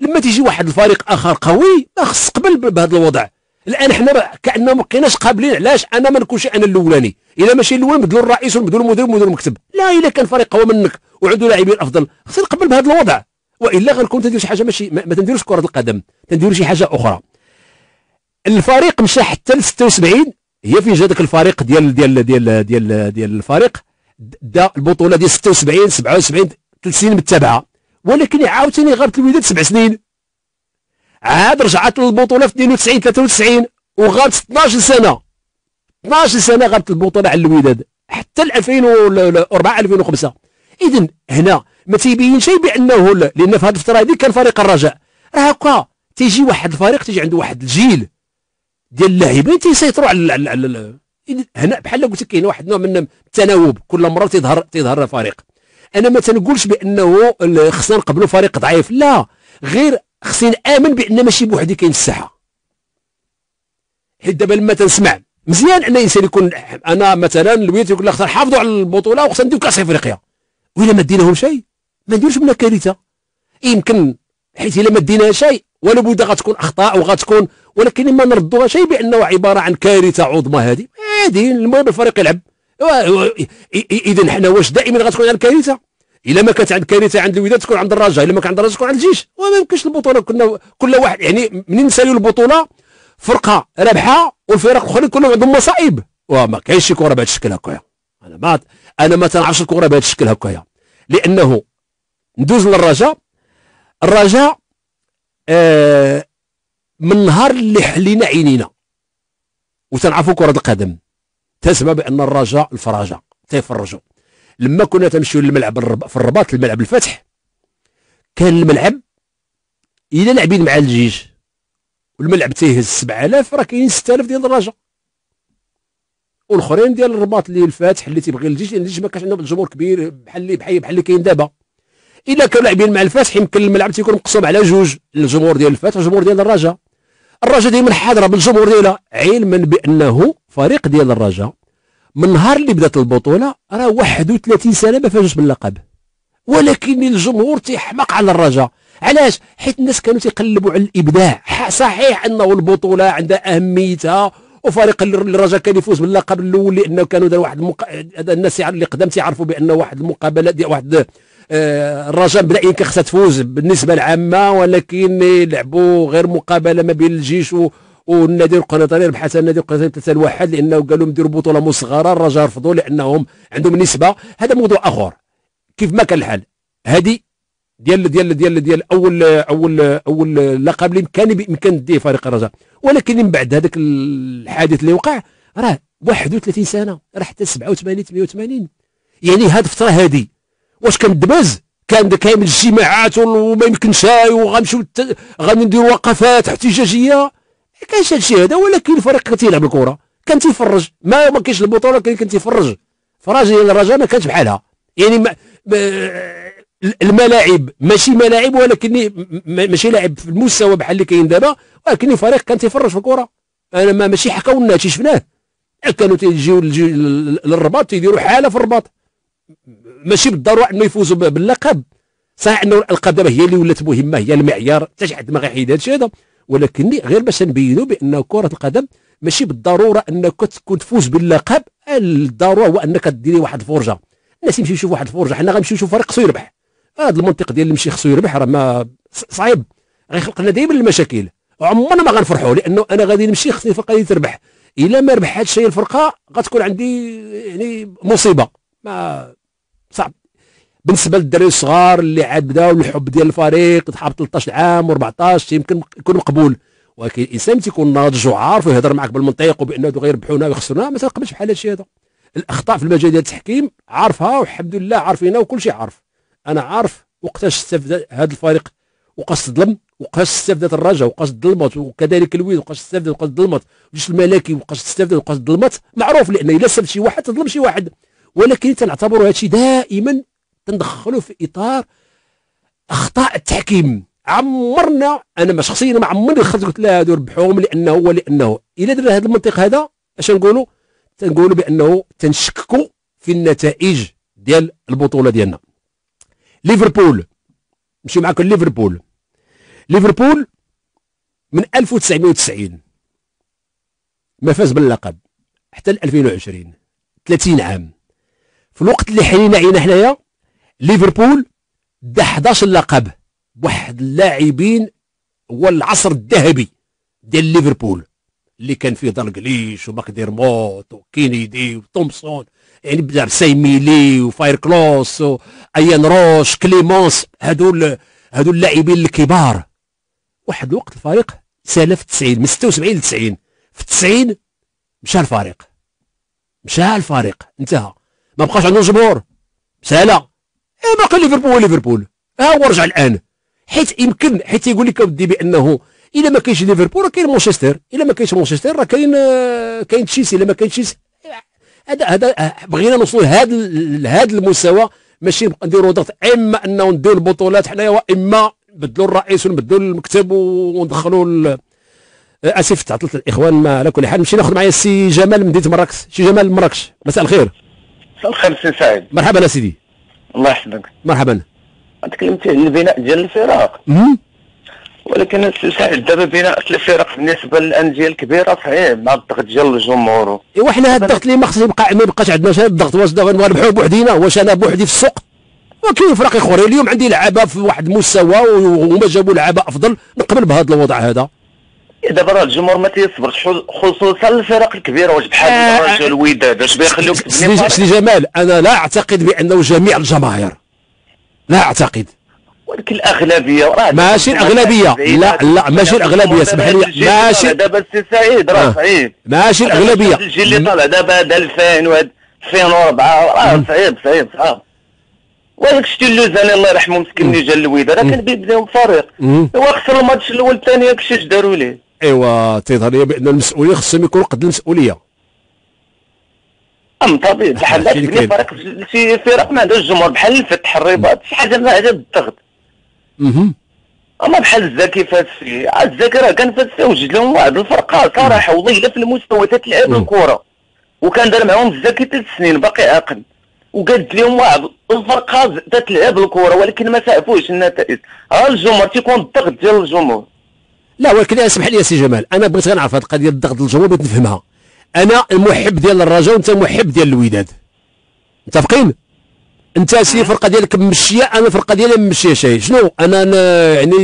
لما تيجي واحد الفريق آخر قوي ما خص قبل بهذا الوضع. الآن حنا كأننا ما بقيناش قابلين علاش؟ أنا ما نكونش أنا الأولاني. إلا ماشي الأول بدلوا الرئيس وبدلوا المدير ومدير المكتب. لا إلا كان فريق قوي منك وعنده لاعبين أفضل. خصنا نقبل بهذا الوضع. وإلا غنكون تندير شي حاجة ماشي ما, ما تنديروش كرة القدم تنديروا شي حاجة أخرى. الفريق مشى حتى ل 76 هي فين جا داك الفريق ديال ديال ديال ديال ديال الفريق. دا البطولة ديال 76 77 ثلاث سنين متابعة. ولكن عاوتاني غابت الوداد سبع سنين. عاد رجعت للبطولة في 92 93 وغابت 12 سنة. 12 سنة غابت البطولة على الوداد حتى 2004 2005 اذا هنا ما تيبين شيء بأنه لأن في هذه الفترة هذه كان فريق الرجاء. راه هكا تيجي واحد الفريق تيجي عنده واحد الجيل. ديال اللاعبين تيسيطروا على هنا بحال قلت كاين واحد النوع من التناوب كل مرة تيظهر تيظهر فريق. أنا ما تنقولش بأنه خصنا نقبلوا فريق ضعيف لا. غير خصني نآمن بأن ماشي بوحدي كاين الساحة. حيت دابا لما تنسمع مزيان أن الإنسان يكون أنا مثلا الويت يقول لك خصنا نحافظوا على البطولة وخصنا نديو كاس إفريقيا. وإلا ما ديناهم شيء. ما نديروش منها كارثة. يمكن حيت إلا ما ديناها شيء ولا بد غتكون أخطاء وغتكون ولكن ما نردوها شيء بأنه عبارة عن كارثة عظمى هذه. عادي المهم الفريق يلعب. اذا حنا واش دائما غتكون عند كارثة؟ إلا ما كانت عند كارثة عند الوداد تكون عند الرجاء إلا ما كان عند الرجاء تكون عند الجيش. وما يمكنش البطولة كنا كل واحد يعني منين نساليو البطولة فرقة رابحة والفرق الاخرين كلهم عندهم مصائب. وما كاينش شي كره بهذا الشكل هكايا. أنا ما أنا ما تنعرفش الكره بهذا الشكل هكايا. لأنه ندوز للرجاء. الرجاء آه من نهار اللي حلينا عينينا. وتنعرفوا كرة القدم. تسمى بأن الرجاء الفراجة. تيفرجوا لما كنا تمشيو للملعب في الرباط الملعب الفتح كان الملعب الا لاعبين مع الجيش. والملعب تيهز 7000 راه كاينين 6000 ديال الرجاء. والآخرين ديال الرباط اللي الفاتح اللي تيبغي الجيش لأن الجيش ما كانش عندهم الجمهور كبير بحال اللي بحال بحال اللي كاين دابا. إلا كانوا لاعبين مع الفاتح يمكن الملعب تيكون مقسوم على جوج الجمهور ديال الفاتح والجمهور ديال الرجاء. الرجاء دائما حاضرة بالجمهور ديالها علما بأنه فريق ديال الرجاء من نهار اللي بدات البطولة راه 31 سنة ما فازوش باللقب. ولكن الجمهور تيحمق على الرجاء. علاش؟ حيت الناس كانوا تيقلبوا على الإبداع. صحيح أنه البطولة عندها أهميتها وفريق الرجاء كان يفوز باللقب الأول لأنه كانوا دار واحد المق... الناس اللي قدام تيعرفوا بانه واحد المقابلة ديال واحد آه الرجاء بدا يمكن خصها تفوز بالنسبة العامة ولكن لعبوا غير مقابلة ما بين الجيش و... والنادي القنيطري ربحت النادي القنيطري 3 لواحد لأنه قالوا نديروا بطولة مصغرة الرجاء رفضوا لأنهم عندهم نسبة. هذا موضوع آخر. كيف ما كان الحال؟ هذه ديال ديال ديال ديال أول أول أول لقب اللي كان بإمكان ديه فريق الرجاء. ولكن من بعد هذاك الحادث اللي وقع راه 31 سنة راه حتى 87 88 يعني هذه الفترة هذه واش كان دبز كان كاين الاجتماعات وما يمكنش وغنمشيو غنديروا وقفات احتجاجية. ما كانش هادشي هذا ولكن الفريق كان تيلعب الكرة. كان تيفرج ما ما كاينش البطولة كان كان تيفرج فراجل الرجاء ما كانش بحالها. يعني ما الملاعب ماشي ملاعب ولكن ماشي لاعب في المستوى بحال اللي كاين دابا ولكن الفريق كان تيفرج في الكرة. أنا ما ماشي حكاو لنا هادشي شفناه كانوا تيجيو للرباط تيديروا حالة في الرباط. ماشي بالضرورة إنه يفوزوا باللقب. صحيح إنه الألقاب دابا هي اللي ولات مهمة هي المعيار. حتى شي حد ما غيحيد هادشي هذا. ولكن غير باش نبينوا بأن كرة القدم ماشي بالضرورة أنك تكون تفوز باللقب الضرورة هو أنك ديري واحد الفرجة. الناس يمشيو يشوفوا واحد الفرجة حنا غنمشيو نشوفوا فريق خصو يربح. هذا المنطق ديال المشي خصو يربح راه ما صعيب. غيخلق لنا دائما المشاكل. عمرنا ما غنفرحوا لأنه أنا غادي نمشي خصني الفرقة اللي تربح. إلا ما ربحتش هي الفرقة غتكون عندي يعني مصيبة. ما صعب. بالنسبة للدراري الصغار اللي عاد بداو الحب ديال الفريق تحاب 13 عام و14 يمكن يكون مقبول. ولكن الإنسان تيكون ناضج وعارف ويهضر معك بالمنطق وبأنه غيربحونا ويخسرونا ما تقبلش بحال هادشي هذا. الأخطاء في المجال ديال التحكيم عارفها والحمد لله عارفينها وكل شيء عارف. أنا عارف وقتاش استفاد هذا الفريق وقاش ظلم وقاش استفدت الرجاء وقاش ظلمت وكذلك الويد وقاش استفدت وقاش ظلمت الجيش الملكي وقاش استفدت وقاش ظلمت معروف لأن إلا سبت شي واحد تظلم شي واحد. ولكن تنعتبروا هذا الشيء دائما تندخلوا في إطار أخطاء التحكيم. عمرنا أنا ما شخصيا ما عمرني دخلت قلت لا هادو ربحوهم لأنه ولأنه إلا درنا هذا المنطق هذا اش نقولوا؟ تنقولوا بأنه تنشككوا في النتائج ديال البطولة ديالنا. ليفربول نمشي معكم ليفربول. ليفربول من 1990 ما فاز باللقب حتى 2020 30 عام. في الوقت اللي حنينا علينا حنايا ليفربول دا 11 لقب. بواحد اللاعبين هو العصر الذهبي ديال ليفربول اللي كان فيه دالجليش وماكديرموت وكينيدي وتومسون يعني بدا سايميلي وفاير كلوس وأيان روش كليمونس هادو هادو اللاعبين الكبار. واحد الوقت الفريق سال في 90 من 76 ل 90 في 90 مشى الفريق. مشى الفريق انتهى. ما بقاش عنده جمهور. سالا. إيه باقي ليفربول ليفربول. ها هو رجع الآن. حيت يمكن حيت يقول لك اودي بأنه إلا ما كاينش ليفربول راه كاين مانشستر. إلا ما كاينش مانشستر راه كاين كاين تشيلسي. إلا ما كاين تشيلسي هذا هذا بغينا نوصلوا لهذا لهذا المستوى. ماشي نديروا ضغط إما أنه نديروا البطولات حنايا وإما نبدلوا الرئيس ونبدلوا المكتب وندخلوا اسف تعطلت الإخوان. ما على كل حال نمشي ناخذ معايا السي جمال من مدينة مراكش. سي جمال مراكش مساء الخير. مساء الخير سي سعيد. مرحبا سيدي. الله يحفظك. مرحبا. تكلمت على البناء ديال الفرق. ولكن سعيد دابا بناء الفرق بالنسبة للأندية الكبيرة صحيح مع الضغط ديال الجمهور. ايوا حنا هذا الضغط اللي ما خصش يبقى ما يبقاش عندنا هذا الضغط واش دابا نربحوا بوحدينا واش أنا بوحدي في السوق؟ وكاين فرق آخرين. اليوم عندي لعابة في واحد المستوى وهما جابوا لعابة أفضل نقبل بهذا الوضع هذا. دابا راه الجمهور ما تيصبرش خصوصا الفرق الكبيرة واش بحال آه الرجاء الوداد واش بيخليوك سيدي جمال أنا لا أعتقد بأنه جميع الجماهير. لا أعتقد. ولكن الأغلبية راه ماشي الأغلبية. لا لا ماشي الأغلبية اسمح لي. ماشي دابا السي سعيد راه صعيب ماشي الأغلبية. الجيل اللي طالع دابا هذا 2000 وهذا 2004 راه صعيب صعيب صعب وهذاك شتي اللوزاني الله يرحمه مسكين اللي جا الوداد راه كان بيبداو فريق. هو خسر الماتش الأول الثاني هاك اش داروا ليه ايوا تيظهر لي بأن المسؤولين خصهم يكونوا قد المسؤولية. أم طبيعي. بحال هكا فريق شي فرق ما عندهاش الجمهور بحال الفتح الرباط شي حاجة ما عندها بالضغط أما بحال الزكي فاز فيه الزكي راه كان فاز فيه وجد لهم واحد الفرقة صراحة وضيله في المستوى تتلعب الكرة. وكان دار معاهم الزكي ثلاث سنين باقي عاقل. وقالت لهم واحد الفرقة تتلعب الكرة ولكن ما سعفوش النتائج. ها الجمهور تيكون الضغط ديال الجمهور. لا ولكن اسمح لي يا سي جمال. أنا بغيت غنعرف هذه القضية الضغط الجمهور بغيت نفهمها. أنا محب ديال الرجاء وانت محب ديال الوداد متفقين؟ أنت سي الفرقه ديالك ممشيه أنا الفرقه ديالي ممشيه شي. شنو؟ أنا يعني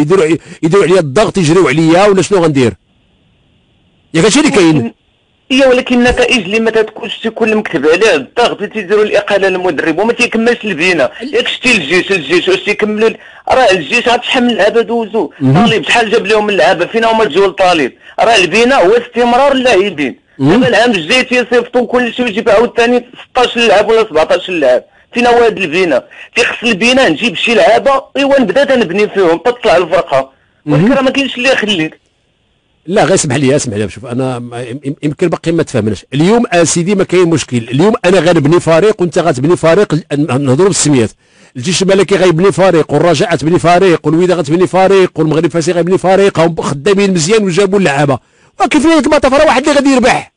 يديروا يديروا عليا الضغط يجريو عليا ولا شنو غندير؟ ياك هادشي اللي كاين. هي ولكن النتائج اللي ما تكونش تيكون مكتب. عليها الضغط تيديروا الإقالة للمدرب وما تيكملش البناء ياك شتي الجيش الجيش واش تيكملوا راه الجيش غتشحال من لعابه دوزو. طالب شحال جاب لهم اللعابه فين هما الجول طالب راه البناء هو استمرار اللاعبين. دابا العام الجاي تيصيفطوا كل شيء ويجيب عاوتاني 16 لاعب ولا 17 لاعب فين هو هذا البناء تيخص البناء نجيب شي لعابة إيوا نبدأ تنبني فيهم تطلع الفرقة. ولكن راه ما كاينش اللي يخليك. لا غير اسمح لي اسمح لي شوف أنا يمكن باقي ما تفهمناش. اليوم أسيدي ما كاين مشكل. اليوم أنا غنبني فريق وأنت غتبني فريق نهضروا بالسميات. الجيش الملكي غيبني فريق والرجاء تبني فريق والوداد غتبني فريق والمغرب الفاسي غيبني فريق هم خدامين مزيان وجابوا اللعابة. ولكن في المطاف راه واحد اللي غادي يربح.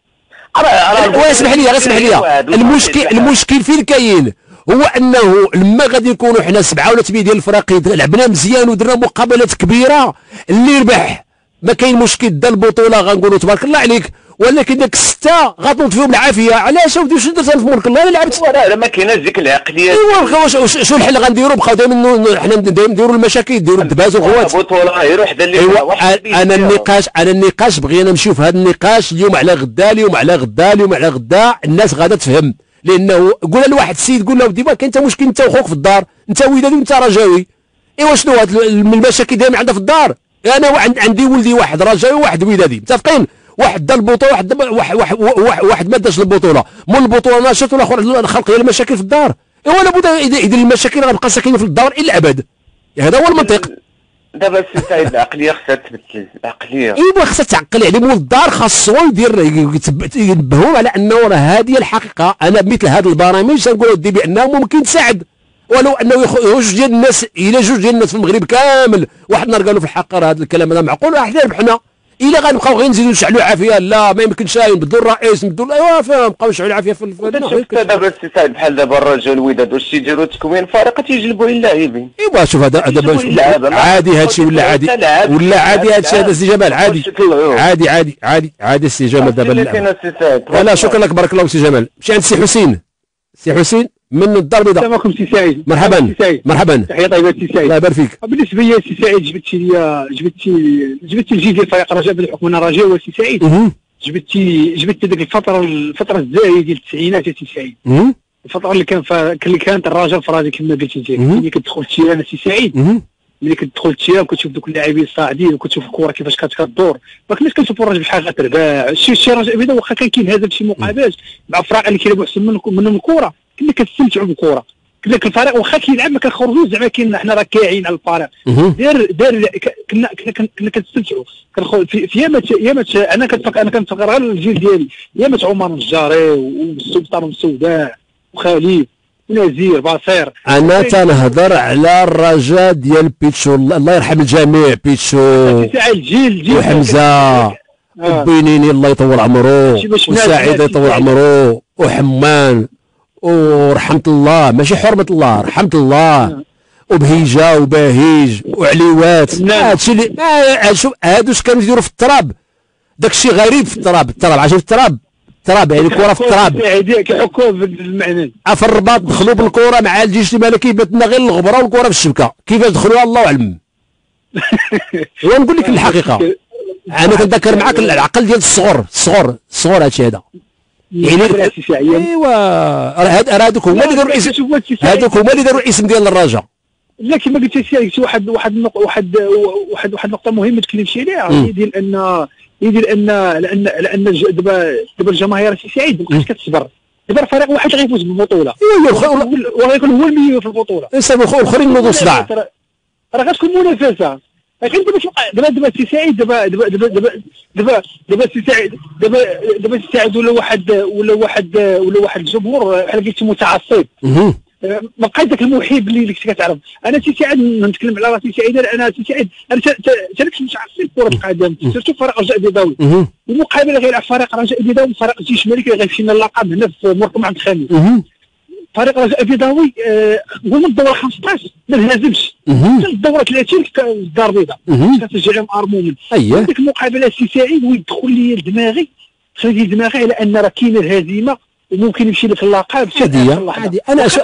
واسمح لي اسمح لي. المشكل المشكل فين كاين هو أنه لما غادي نكونوا حنا سبعة ولا ثمانيه ديال الفرق لعبنا مزيان ودرنا مقابلات كبيرة اللي يربح. ما كاين مشكل دا البطولة غنقولوا تبارك الله عليك. ولكن داك السته غتنوض فيهم العافية. علاش ودي شنو درت في ملك الله؟ أنا لعبت لا ما كايناش ديك العقلية. أيوا شو الحل غنديروا؟ بقاو دائما حنا دائما نديروا المشاكل نديروا الدباز والغوات بطولة غير وحده اللي أيوا أنا النقاش أنا النقاش بغينا نمشيو في هذا النقاش اليوم على غدا اليوم على غدا اليوم على غدا الناس غادا تفهم. لأنه قول لواحد السيد قول له ودي ما كاين أنت مشكل أنت وخوك في الدار أنت ودادي وانت رجاوي. أيوا شنو هاد ال- المشاكل دائما عندها في الدار؟ أنا واحد عندي ولدي واحد رجاوي وواحد ودادي متفقين؟ واحد دا البطولة واحد دا واحد واحد, واحد, ما داش البطولة. من البطولة ناشط والاخر خلق المشاكل في الدار. ايوا لابد اذا إذا المشاكل غتبقى ساكنه في الدار إلى الابد هذا هو المنطق. دابا السي سعيد العقلية خصها تبدل العقلية. ايوا خصها تعقل عليهم والدار خاصو يدير ينبهوا على أنه راه هذه الحقيقة. أنا بمثل هذه البرامج تنقول ودي بأنه ممكن تساعد. ولو انه يخ- جوج ديال الناس إلى جوج ديال الناس في المغرب كامل. واحد النهار قالوا في الحقيقة هذا الكلام هذا معقول واحد ربحنا إلا غنبقاو غير نزيدوا نشعلوا عافيه لا ما يمكنش نبدلوا الرئيس نبدلوا أيوا فاهم نبقاو نشعلوا عافيه في يمكنش. دابا السي سعيد بحال دابا الرجاء الوداد واش تيديروا تكوين فريق تيجلبوا اللاعبين إيوا شوف هذا. ما- عادي هذا الشيء ولا عادي. ولا عادي هذا الشيء هذا تلعب. سي جمال عادي. عادي عادي عادي عادي السي جمال دابا. السي لا شكرا لك بارك الله سي جمال. مشي عند سي حسين؟ سي حسين؟ من الدار البيضاء. السلام عليكم سي سعيد. مرحبا. سي سعيد. مرحبا. تحية طيبة سي سعيد. الله يبارك فيك. بالنسبة لي سي سعيد جبتي لي جبتي جبتي الجيل ديال فريق الرجاء بالحكم. أنا رجاء وسي سعيد. جبتي جبتي ديك الفترة الفترة الزاهيه ديال التسعينات سي سعيد. الفترة اللي كان اللي كانت الرجاء فرادي كما قلت انت. ملي كتدخل ال terrain سي سعيد. ملي كتدخل ال terrain كتشوف دوك اللاعبين الصاعدين وكتشوف الكرة كيفاش كانت كدور. ما كناش كنشوفوا الراجل بحال غترباع شي شي رجاء بيضاء واخا كان كينهزم في شي مقابلات مع فرق اللي كيلعبوا أحسن منهم الكرة. كنا كنستمتعوا بالكرة. كنا الفريق واخا كيلعب ما كنخرجوش زعما كاين حنا راه كاعين على الفريق. دار دار كنا كنا كنا- كنستمتعوا. كنخو- في يامات يامات أنا كنتفكر أنا كنتفكر غير الجيل ديالي. يامات عمر النجاري والسلطان السوداء وخالي ونزير باصير أنا تنهضر على الرجاء ديال بيتشو. الله يرحم الجميع بيتشو. الجيل جيل. وحمزة وبينيني الله يطول عمره. وسعيد يطول. عمره. وحمان. ورحمة الله. ماشي حرمة الله رحمة الله. وبهيجة وبهيج وعليوات. نعم. هادشي اللي شوف هادو اش كانوا يديروا في التراب. داك الشيء غريب في التراب. التراب عرفتي في التراب؟ التراب يعني الكره في التراب. كيحكوا بالمعنى في الرباط دخلوا بالكره مع الجيش الملكي باتنا غير الغبرة والكره في الشبكة. كيفاش دخلوا؟ الله أعلم. ونقول لك الحقيقة. أنا كنذكر معاك العقل ديال الصغر. الصغر الصغر هادشي هذا. يعني إيوا هادوك هما اللي داروا الاسم هادوك هما اللي داروا الاسم ديال الرجاء لا كما قلت قلت واحد واحد النق- واحد واحد واحد النقطه مهمة تكلمتي عليها. هي ديال ان هي ديال ان لأن لأن دابا دابا الجماهير سي سعيد ما كتصبر دابا فريق واحد غيفوز بالبطولة. وغيكون هو المية في البطولة. الاخرين نوضوا صداع. راه غتكون منافسة. لكن دابا دابا دابا سي سعيد دابا دابا دابا دابا دابا دابا سي سعيد دابا دابا سي سعيد ولا واحد ولا واحد ولا واحد الجمهور بحال قلتي متعصب مهم. ما بقاش ذاك المحب اللي كنت كتعرف أنا سي سعيد نتكلم على راسي سعيد أنا سي سعيد أنا تلك متعصب كرة القدم سيرتو فريق رجاء بيضاوي. المقابله غيلعب فريق رجاء بيضاوي فريق الجيش الملكي اللي غيمشينا اللقب هنا في عند الخميس مهم. فريق رجاء بيضاوي آه، قلنا الدورة 15 ما انهزمش. حتى الدورة 30 في الدار البيضاء. مهم. كتسجل عليهم أرمومن. اييه ديك المقابله سي سعيد ويدخل لي لدماغي خلي لي دماغي على أن راه كاينة الهزيمة. وممكن يمشي لك اللقب. هديه هديه أنا شو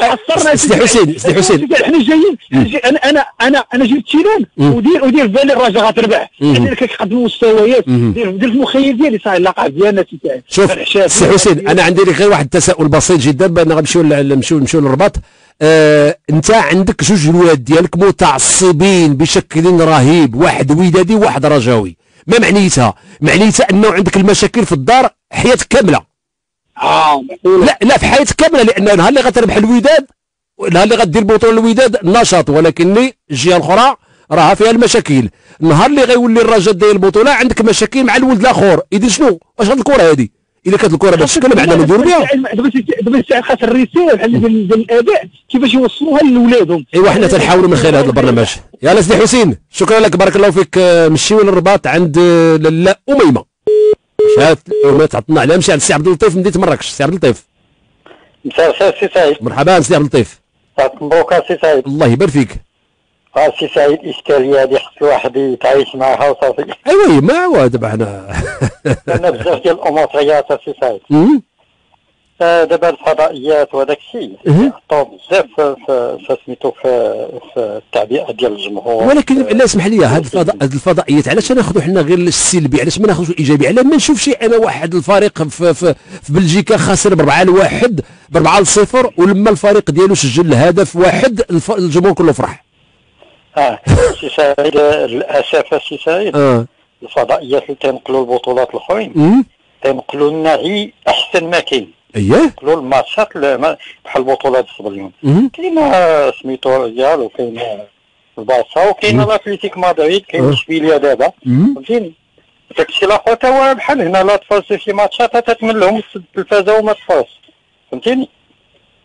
سيدي حسين سيدي حسين. إحنا جايين أنا أنا أنا أنا جيت terrain. ودير ودير في بالي الرجاء غتربح. أنا كنقدم المستويات. مم. دير في المخيل ديالي صاحي اللقب ديالنا سعيد شوف. سي حسين أنا عندي لك غير واحد التساؤل بسيط جدا بأن غنمشيو نمشيو نمشيو للرباط. آه أنت عندك جوج الولاد ديالك متعصبين بشكل رهيب. واحد ودادي وواحد رجاوي. ما معنيتها؟ معنيتها أنه عندك المشاكل في الدار حياتك كاملة. آه لا لا في حياتك كاملة لأن نهار اللي غتربح الوداد نهار اللي غدير بطوله الوداد نشاط ولكن الجهة الأخرى راها فيها المشاكل. النهار اللي غيولي الرجاء ديال البطولة عندك مشاكل مع الولد الآخر. اذا شنو؟ واش هاد الكرة هذه إلا كانت الكرة بهذا الشكل ما نديروا بها دابا دابا الساعة خاص الرسالة بحال ديال الاباء كيفاش يوصلوها لولادهم. إيوا حنا تنحاولوا من خلال هذا البرنامج. يلا سيدي حسين شكرا لك بارك الله فيك. آه، مشيو للرباط عند آه، لاله أميمة. مشات اميمه تعطينا عليها. مشى عند السي عبد اللطيف مدينه مراكش سي عبد اللطيف. مساء الخير سي سعيد. مرحبا سي عبد اللطيف. مبروك سي سعيد. الله يبارك فيك. آه سي سعيد الاشكاليه هذه خص الواحد يتعايش معها وصافي. ايوا ما هو دابا حنا. لأن بزاف ديال الأمور تغيرت سي سعيد. آه، دابا الفضائيات وهذاك الشيء. حطوا بزاف في في- التعبئة ديال الجمهور. ولكن لا اسمح لي هاد الفضاء هاد الفضائيات علاش ناخذوا حنا غير السلبي؟ علاش ما ناخذوش الإيجابي؟ على ما نشوف شي أنا واحد الفريق في, في, في بلجيكا خاسر ب 4 لواحد ب 4 لصفر ولما الفريق ديالو سجل هدف واحد الجمهور كله فرح. آه سي سعيد آه، للأسف سي سعيد. آه. الفضائيات اللي تنقلوا البطولات الأخرين. تنقلوا لنا غير أحسن ما كاين. اييه نقلوا الماتشات بحال البطولات الصبليون مم. كاين آه، سميتو ريال وكاين آه، البارسا وكاين. الأتليتيك مدريد كاين آه. إشبيليا دابا. فهمتيني داكشي الآخر تا هو بحال هنا لا في شي ماتشات تتمن لهم التلفازه وما تفاز فهمتيني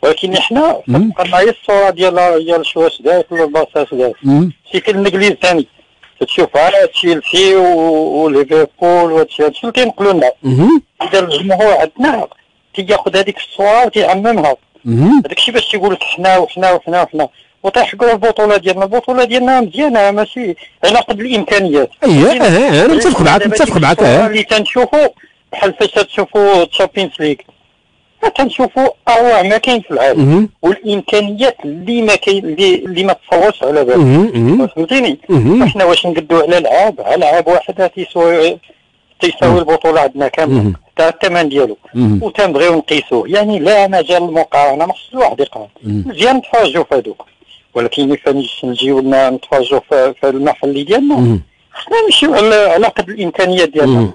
ولكن حنا مم. بقى معايا الصورة ديال ديال شواش داير ولا البارسا اش داير مم. شكل الإنجليز ثاني تشوف ها تشيلسي و- وليفربول وهادشي هادشي اللي كينقلوا لنا. إذا الجمهور عندنا تياخذ هذيك الصورة وتيعممها. هذاك الشيء باش تيقول لك حنا وحنا وحنا وحنا. وتيحقروا البطولة ديالنا. البطولة ديالنا مزيانة ماشي على قد الإمكانيات. اييه آه أنا متفق معك متفق معك اللي تنشوفوا بحال فاش تشوفوا Champions League تنشوفوا أروع ما كاين في العالم. والإمكانيات اللي ما كاين اللي, ما تصورش على بالك. فهمتيني. إحنا واش نقدوا على لعاب على لعاب واحد تيساوي تيساوي البطولة عندنا كاملة. حتى الثمن ديالو. وتنبغيو نقيسوه يعني لا مجال للمقارنة ما خص الواحد يقارن. مزيان نتفرجوا في هذوك ولكن فاش نجيو نتفرجوا في, المحلي ديالنا. خصنا نمشيو على على قد الإمكانيات ديالنا.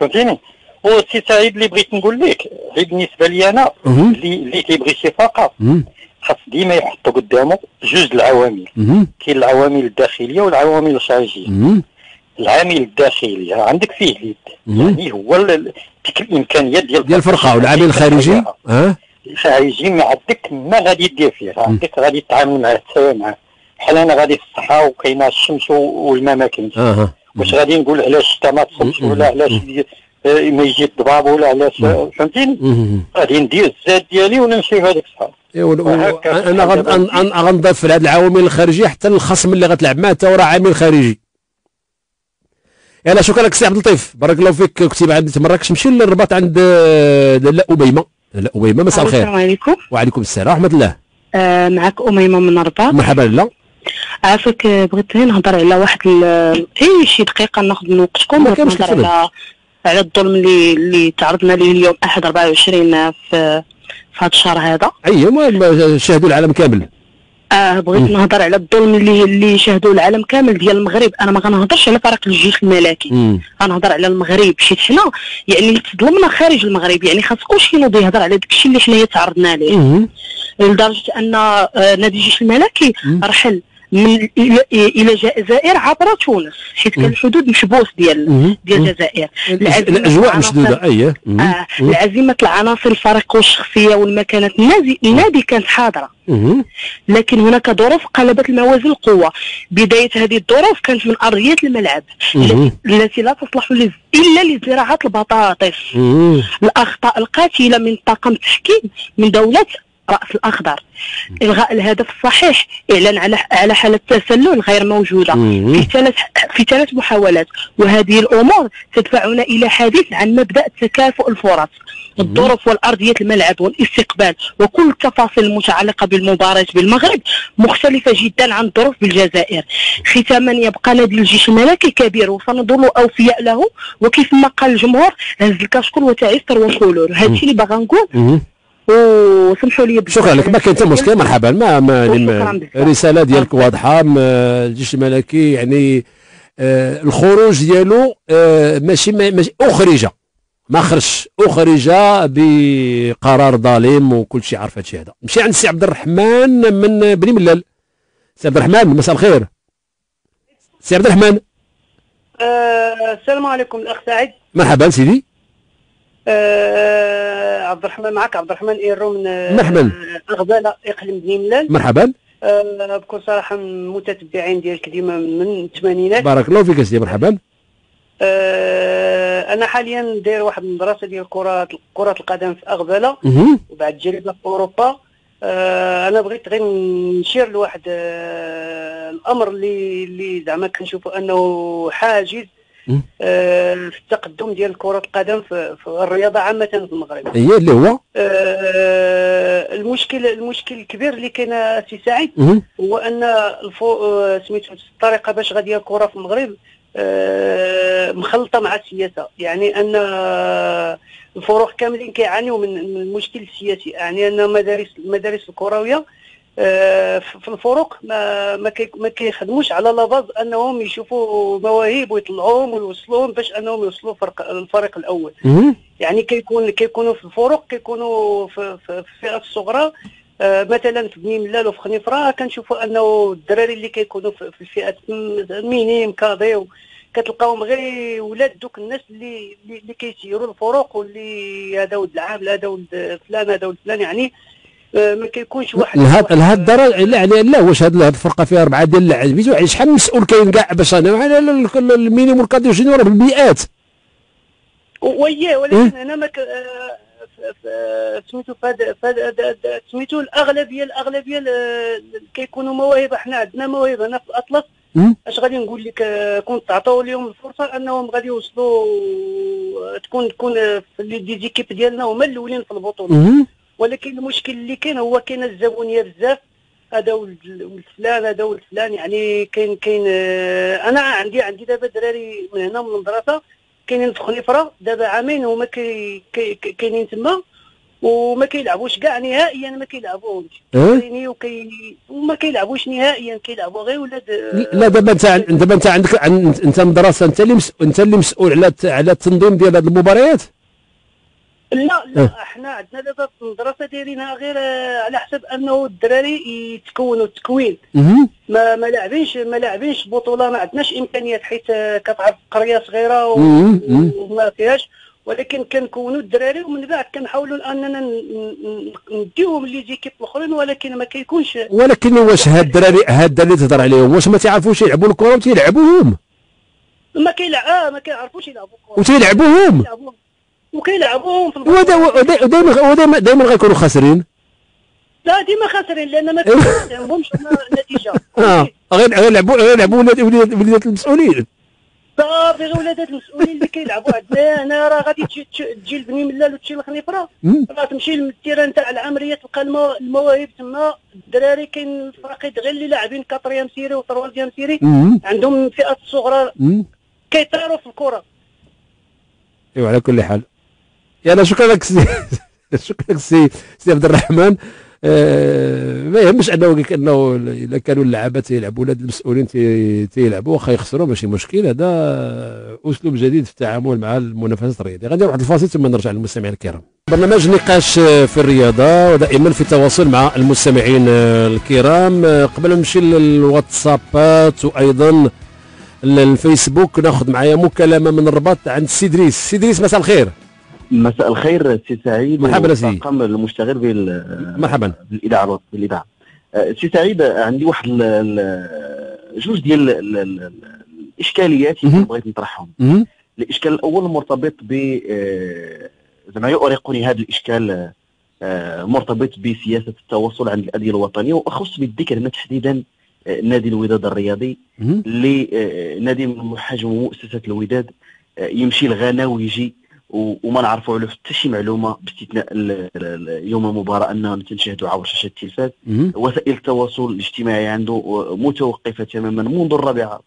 فهمتيني وسي سعيد اللي بغيت نقول لك غير بالنسبة لي أنا. اللي اللي كيبغي شي مهم. خاص ديما يحط قدامه جوج العوامل. كاين العوامل الداخلية والعوامل الخارجية. العامل الداخلي عندك فيه اليد. يعني هو ديك الامكانيات ديال ديال الفرقة والعامل الخارجي؟ آه الخارجي ما عندك ما غادي دير فيه. عندك غادي تتعامل معاه تساوي معاه بحال أنا غادي في الصحراء وكاينة الشمس والماء ما كاينش أها واش غادي نقول علاش الشتا ما. ولا علاش آه، ما يجي الضباب ولا علاش؟ آه، فهمتيني. غادي ندير الزاد ديالي ونمشي في هذيك الصحراء إيه، أنا غنضيف في هذه العوامل الخارجيه حتى الخصم اللي غتلعب. معاه حتى هو راه عامل خارجي. يلا شكرا لك سي عبد اللطيف. بارك الله فيك كنتي عندي مراكش نمشي للرباط عند لاله أميمة. لاله أميمة مساء السلام الخير عليكم. وعليكم السلام. ورحمه الله. آه معك أميمة من الرباط. مرحبا لاله عافاك بغيت غير نهضر على واحد اي شي دقيقة ناخذ من وقتكم. نهضر. على على الظلم اللي اللي تعرضنا ليه اليوم أحد 24 في في هذا الشهر هذا. اي المهم شاهدوا العالم كامل. آه بغيت. نهضر على الظلم اللي اللي شاهدوه العالم كامل ديال المغرب أنا ما غنهضرش على فريق الجيش الملكي. غنهضر على المغرب حيت حنا يعني اللي تظلمنا خارج المغرب يعني خاص كلشي ينوض يهضر على داكشي اللي حنايا تعرضنا ليه. لدرجة أن آه، نادي الجيش الملكي. رحل من إلى إلى الجزائر عبر تونس حيت كان. الحدود محبوس ديال. ديال. الجزائر الأجواء مشدودة اييه مم. آه العناصر الفريق والشخصية والمكانات النادي النادي كانت حاضرة. لكن هناك ظروف قلبت الموازين القوة بداية هذه الظروف كانت من أرضية الملعب. التي- لا تصلح لز- إلا لزراعة البطاطس. الأخطاء القاتلة من طاقم التحكيم من دولة رأس الأخضر إلغاء الهدف الصحيح إعلان على على حالة تسلل غير موجودة. مم. في ثلاث في ثلاث محاولات. وهذه الأمور تدفعنا إلى حديث عن مبدأ تكافؤ الفرص. الظروف والأرضية الملعب والاستقبال وكل التفاصيل المتعلقة بالمباراة بالمغرب مختلفة جدا عن الظروف بالجزائر. ختاما يبقى نادي الجيش الملكي كبير وسنظل أوفياء له. وكيف ما قال الجمهور هز الكشكول وتعيسر وكولور هذا الشيء اللي باغا نقول. وسمحوا لي شكرا لك. ما كاين حتى مشكل مرحبا. ما, ما. الرساله ديالك واضحة. الجيش الملكي يعني آه الخروج ديالو آه ماشي ما- ماشي أخرج. ما خرجش. أخرج بقرار ظالم وكل شيء. عارف هادشي هذا. نمشي عند السي عبد الرحمن من بني ملال. سي عبد الرحمن مساء الخير. سي عبد الرحمن. آه، السلام عليكم الأخ سعيد. مرحبا سيدي. آه، عبد الرحمن معك عبد الرحمن إيرو من آه، مرحبا. اغباله إقليم بني ملال مرحبا. آه، بكل صراحة من المتتبعين ديالك ديما من الثمانينات بارك الله فيك سيدي مرحبا. آه، أنا حاليا داير واحد المدرسة ديال كرة كرة القدم في اغباله. وبعد جريده في أوروبا. آه، أنا بغيت غير نشير لواحد آه، الأمر اللي اللي زعما كنشوفوا أنه حاجز في التقدم ديال كرة القدم في الرياضة عامة في المغرب. هي اللي هو؟ آه، المشكل المشكل الكبير اللي كاين سي سعيد. هو أن الفو آه، سميتو الطريقة باش غادي الكره في المغرب آه، مخلطة مع السياسة. يعني أن آه، الفروق كاملين كيعانيوا من المشكل السياسي. يعني أن مدارس المدارس الكروية آه، في الفروق ما ما كي- ما كيخدموش على la base انهم يشوفوا مواهب ويطلعوهم ويوصلوهم باش انهم يوصلوا فرق الفريق الأول. يعني كيكون كيكونوا في الفروق كيكونوا في, في, في الفئات الصغرى آه، مثلا في بني ملال وفي خنيفرة كنشوفوا أنه الدراري اللي كيكونوا في, في الفئات minimes cadets كتلقاهم غير ولاد دوك الناس اللي اللي, اللي كيسيروا الفروق واللي هذا ولد العام هذا ولد فلان هذا ولد فلان يعني آه، ما كيكونش واحد لهاد لهاد الدرجه لا يعني لا واش هاد الفرقة فيها أربعة ديال اللاعبين؟ شحال من مسؤول كاين كاع باش أنا ال minimes وال cadets و juniors راه بالمئات وياه ولكن أنا ما ك- آه، سميتو فهاد فهاد- هاد- سميتو الاغلبيه الأغلبية كيكونوا مواهب إحنا عندنا مواهب. هنا في الاطلس مم. أش غادي نقول لك آه، كنت تعطوا لهم الفرصة أنهم غادي يوصلوا آه، تكون تكون آه، في لي دي زيكيب ديالنا هما الأولين في البطولة. مهم. ولكن المشكل اللي كاين هو كاين الزبونية بزاف. هذا ولد فلان هذا ولد فلان. يعني كاين كاين آه، أنا عندي عندي دابا دراري من هنا من المدرسة. كاينين في خنيفره دابا عامين هما كاينين تما. وما كيلعبوش كاع نهائيا ما كيلعبوش أه؟ كاينين وكي وما كيلعبوش نهائيا كيلعبوا غير ولاد آه، لا دابا انت دابا انت عندك عن- انت مدرسة انت اللي انت اللي مسؤول على على التنظيم ديال هاد المباريات؟ لا لا أه. إحنا عندنا دابا في المدرسة دايرينها غير آه، على حسب انه الدراري يتكونوا التكوين. ما ما لاعبينش ما لاعبينش بطولة ما عندناش إمكانيات حيت آه، كتعرف قرية صغيرة. وما فيهاش ولكن كنكونوا الدراري ومن بعد كنحاولوا أننا نديوهم لي زيكيب الاخرين ولكن ما كيكونش ولكن واش هاد الدراري هاد اللي تهضر عليهم واش ما تعرفوش يلعبوا الكرة وتيلعبوهم ما كيلعب آه ما كيعرفوش يلعبوا كره وتيلعبوهم. وكيلعبوهم في ودا- ودا- ودائما ودائما دائما غيكونوا خاسرين. لا ديما خاسرين لأن ما إيه. كيعجبهمش النتيجه آه غير يلعبوا غير يلعبوا ولاد المسؤولين. صافي غير ولادات المسؤولين اللي كيلعبوا عندنا. هنا راه غادي تجي تجي لبني ملال وتجي لخنيفره مم. راه تمشي لل terrain تاع العمريه تلقى المو- المواهب تما. الدراري كاين الفرقيت غير اللي لاعبين quatrième série و troisième série. عندهم الفئات الصغرى. كيطيروا في الكرة. إيوا على كل حال. يلا شكرا لك سي شكرا لك سي سي عبد الرحمن؟ آه ما يهمش انه أنه إذا كانوا اللعابة تيلعبوا ولاد المسؤولين تي- تيلعبوا واخا يخسروا ماشي مشكل. هذا أسلوب جديد في التعامل مع المنافسات الرياضية. غادي واحد الفاصل ثم نرجع للمستمعين الكرام. برنامج نقاش في الرياضة ودائما في تواصل مع المستمعين الكرام. قبل ما نمشي للواتسابات وأيضا الفيسبوك ناخذ معايا مكالمة من الرباط عند سي ادريس. سي ادريس مساء الخير. مساء الخير سي سعيد مرحبا سي. والطاقم المشتغل بال- مرحبا بالإذاعة بالإذاعة آه، سي سعيد آه، عندي واحد جوج ديال ال- ال- ال- الإشكاليات اللي بغيت نطرحهم. الإشكال الأول مرتبط ب آه، زعما يؤرقني هذا الإشكال مرتبط بسياسة التواصل عند الانديه الوطنية وأخص بالذكر هنا تحديدا نادي الوداد الرياضي. اللي نادي من حجم مؤسسة الوداد يمشي لغانا ويجي وما نعرفوا عليه حتى شي معلومة باستثناء يوم المباراة اننا تنشاهدوا عبر شاشة التلفاز. وسائل التواصل الاجتماعي عنده متوقفة تماما منذ الرابعه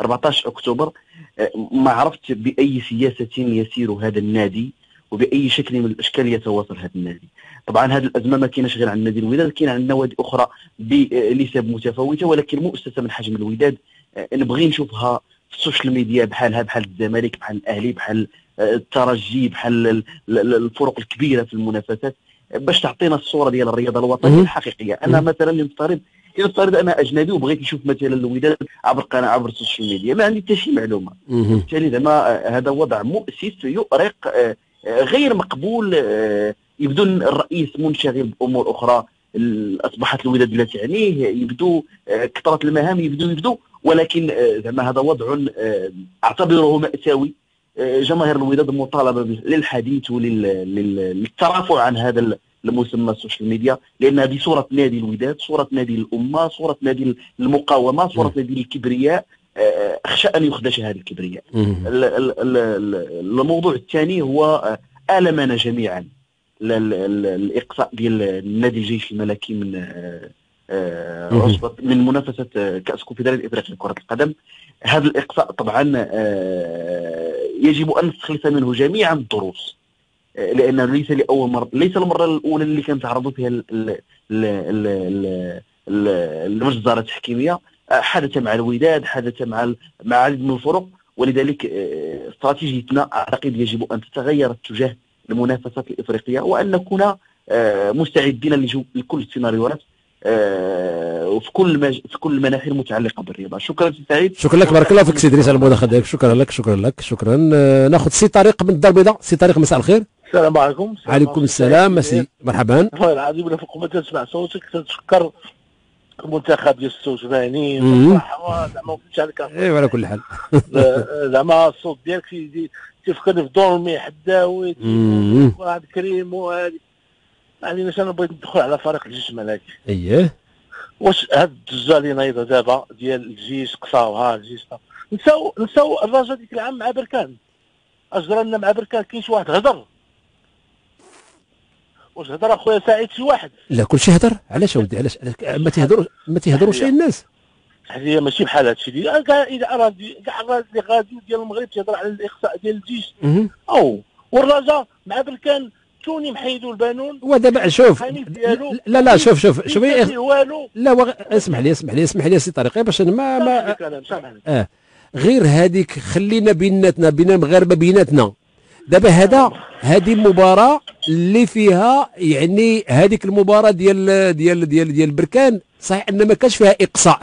14 أكتوبر. أه، ما عرفت بأي سياسة يسير هذا النادي وبأي شكل من الأشكال يتواصل هذا النادي. طبعا هذه الأزمة ما كاينش غير عند نادي الوداد كاين عند نوادي أخرى بنسب متفاوتة ولكن مؤسسة من حجم الوداد أه، نبغي نشوفها في ال social media بحالها بحال الزمالك بحال الأهلي بحال الترجي بحال ال- ال- الفرق الكبيرة في المنافسات باش تعطينا الصورة ديال الرياضة الوطنية. الحقيقية. أنا مثلا نفترض نفترض أنا أجنبي وبغيت نشوف مثلا الوداد عبر قناه عبر ال social media. ما عندي حتى شي معلومة. بالتالي زعما آه، هذا وضع مؤسف يؤرق آه، آه، غير مقبول يبدو الرئيس منشغل بأمور أخرى. أصبحت الوداد لا تعنيه يبدو كثرة المهام يبدو يبدو. ولكن زعما هذا وضع أعتبره مأساوي. جماهير الوداد مطالبة للحديث وللترافع عن هذا ال- المسمى السوشيال ميديا لأن هذه صورة نادي الوداد صورة نادي الأمة صورة نادي المقاومة صورة نادي الكبرياء. آه، أخشى أن يخدش هذا الكبرياء. الموضوع الثاني هو آه، آلمنا جميعا. الإقصاء ديال نادي الجيش الملكي من آه، آه،. عصبة من منافسة آه، كأس كونفدراليه الافريقيه لكره القدم. هذا الإقصاء طبعا آه، يجب أن نستخلص منه جميعا الدروس. آه، لأنه ليس لأول مرة ليس المرة الأولى اللي كنتعرضوا فيها ال- ال- ال- ال- ال- ال- المجزرة التحكيمية. آه، حدث مع الوداد حدث مع مع عدد من الفرق. ولذلك استراتيجيتنا أعتقد يجب أن تتغير تجاه المنافسات الإفريقية وأن نكون مستعدين لكل السيناريوهات. وفي كل مج... في كل المناحي المتعلقه بالرياضة. شكرا سي سعيد. شكرا لك بارك الله فيك سي ادريس على المداخلة ديالك شكرا لك شكرا لك شكرا آه، ناخذ سي طارق من الدار البيضاء. سي طارق مساء الخير. السلام عليكم. عليكم. السلام. مسي مرحبا. والله العظيم أنا فوق ما تسمع صوتك تتفكر المنتخب ديال 86 مم. صراحة زعما ما فهمتش عليك ايوا على كل حال. زعما الصوت ديالك في- تيفكرني في ظلمي حداوي مم. واحد كريم وهذه عليناش أنا بغيت ندخل على فريق الجيش الملكي. اييه واش هاد الدجال اللي نايضة دابا ديال الجيش قصاوها الجيش. نساو نساو الرجاء ديك العام مع بركان. درا لنا مع بركان؟ كاين شي واحد هضر. واش هضر أخويا سعيد؟ شي واحد. لا كل شيء هدر علاش اودي علاش ما تيهضروا ما تيهضروش الناس. هذه ماشي بحال هادشي. اللي كاع إذا غادي كاع غادي اللي غادي ديال المغرب تيهضر على الإقصاء ديال الجيش. أو والرجاء مع بركان توني محيدوا البانون ودابا شوف لا لا شوف شوف شوف إيه، لا وغ... اسمح لي اسمح لي اسمح لي سي طارق باش أنا ما ما آه. غير هذيك خلينا بيناتنا بين المغاربه بيناتنا. دابا هذا هذه مباراة اللي فيها يعني هذيك المباراة ديال ديال ديال ديال بركان صحيح أن ما كانش فيها إقصاء.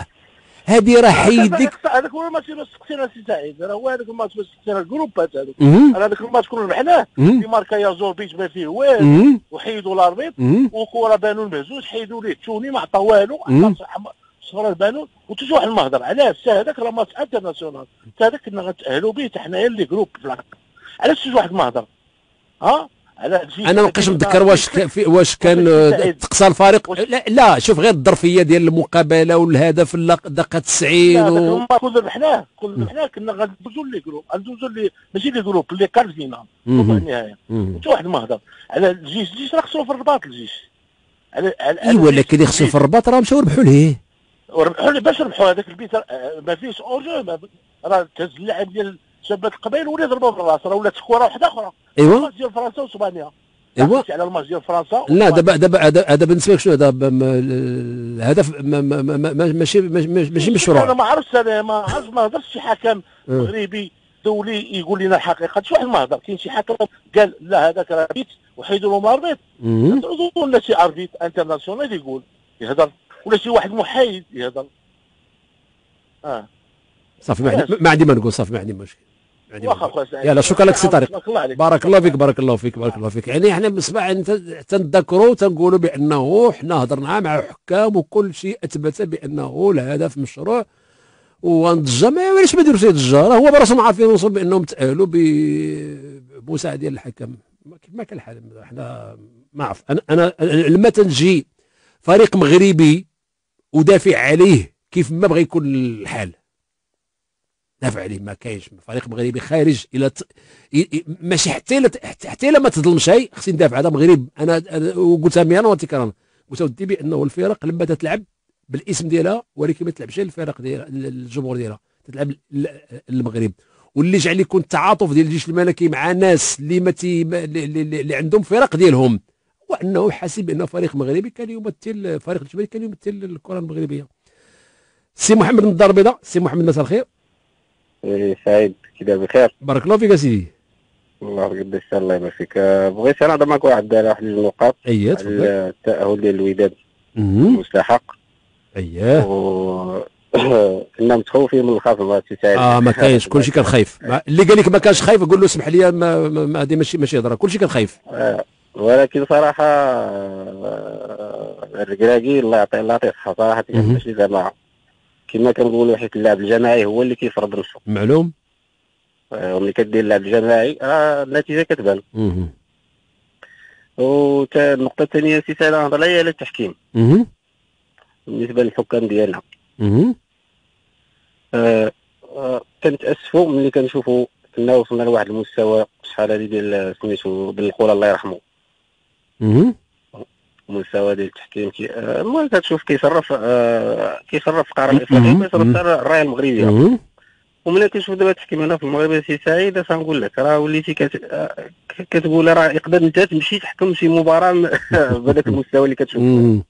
هذه راه حيدك. هذاك هو الماتش اللي سقسينا سي سعيد راه هو هذاك الماتش اللي سقسينا الجروبات هذوك. أنا هذاك الماتش كنا ربحناه. في ماركا يازور بيت ما فيه والو. وحيدوا الاربيط. وكره بانون مهزوز حيدوا ليه توني ما عطا والو. صفر البانون وتجي واحد المهضر. علاش؟ هذاك راه ماتش انترناسيونال. هذاك كنا غنتأهلوا به حتى حنايا اللي جروب في العرق علاش تجي واحد المهضر؟ ها؟ أنا ما بقيتش متذكر واش واش كان آه، تقصى الفريق. لا, لا شوف غير الظرفية ديال المقابلة والهدف دقة 90 لا، و... كنا ربحناه كنا ربحناه كنا غندوزو les groupes غندوزو لي ماشي les groupes اللي كان فينا النهاية. انت واحد المهضر. على الجيش الجيش راه خسروا في الرباط الجيش. على على اي ولكن يخصو في الرباط راه مشاو ربحوا ليه. وربحوا لي باش ربحوا هذاك البيت. آه، ما فيش hors-jeu ما راه تهز اللاعب ديال شباب القبائل ولا ضربوا في الراس راه ولات كره واحدة أخرى. أيوة. الماتش ديال فرنسا وأسبانيا. عرفتي على الماتش ديال فرنسا لا دابا دابا هذا بالنسبة لك شنو؟ هذا الهدف ما- ما- ما- ما- ما- ماشي ماشي ماشي أنا مشروع. ما عرفتش أنا ما عرفتش ما هضرش شي حكم أه. مغربي دولي يقول لنا الحقيقة شي واحد ما هضر. كاين شي حكم قال لا هذاك راه بيت وحيدوا له ال arbitre مهم. ولا شي arbitre international يقول يهضر. ولا شي واحد محايد يهضر. آه. صافي ما عندي ما عندي ما نقول صافي ما عندي مشكل. واخا. يلا شكرا لك سي طارق. بارك الله فيك بارك الله فيك بارك الله فيك. يعني إحنا يعني تنذكروا تنقولوا بأنه حنا هضرنا مع حكام وكل شيء أثبت بأنه الهدف مشروع. وانضجه ما علاش ما يديروش الضجه راه هو براسهم عارفين وصل بأنهم تأهلوا بمساعدة الحكم. ما كيف ما كان الحال إحنا ما عرف. أنا أنا لما تنجي فريق مغربي ودافع عليه كيف ما بغى يكون الحال. دافع عليه ما كاينش فريق مغربي خارج إلى ت... ماشي حتى إلا حتى إلا ما تظلم شيء خصني ندافع هذا مغرب. أنا أنا- وقلتها ميانا وتكرارا قلت ودي بانه الفرق لما تتلعب بالاسم ديالها ولكن ما تلعبش الفرق ديال الجمهور ديالها تلعب ل- المغرب. واللي جعل يكون التعاطف ديال الجيش الملكي مع ناس اللي ما اللي, عندهم فرق ديالهم وأنه حاسب بانه فريق مغربي كان يمثل فريق الجبل كان يمثل الكرة المغربية. سي محمد الدار البيضاء سي محمد مساء الخير. سعيد كده بخير. بارك الله فيك اسيدي الله قداش الله يبارك فيك. آه، بغيت أنا نهضر معك واحد واحد النقاط. اييه على تفضل. التاهل ديال الوداد مهم. المستحق. اييه و كنا متخوفين من سعيد آه ما كاينش كلشي كان خايف اللي قال لك ما كانش خايف قول له اسمح لي ما ما- ما هذه ماشي ماشي هضره كلشي كان خايف آه، ولكن صراحة آه، الركراكي الله يعطيه الله يعطيه الصحه صراحة. ماشي زعما كما كنقولوا حيت اللعب الجماعي هو اللي كيفرض نفسه. معلوم؟ آه، وملي كدير اللعب الجماعي آه، النتيجة كتبان. وتا النقطة الثانية سي نهضر عليها على التحكيم. بالنسبة للحكام ديالنا. آه، آه، كنتأسفوا ملي كنشوفوا كنا وصلنا لواحد المستوى شحال هادي ديال سميتو ديال الخوله الله يرحمه. مهم. المستوى ديال التحكيم كي آه، المهم كتشوف كيصرف آه، كيصرف الافريقيه مهم. كيصرف الرايه المغربيه. وملي كنشوف دابا التحكيم هنا في المغرب سي سعيد تنقول لك راه وليتي كت... آه، كتقول راه يقدر انت تمشي تحكم شي مباراة بهذاك المستوى اللي كتشوف مهم.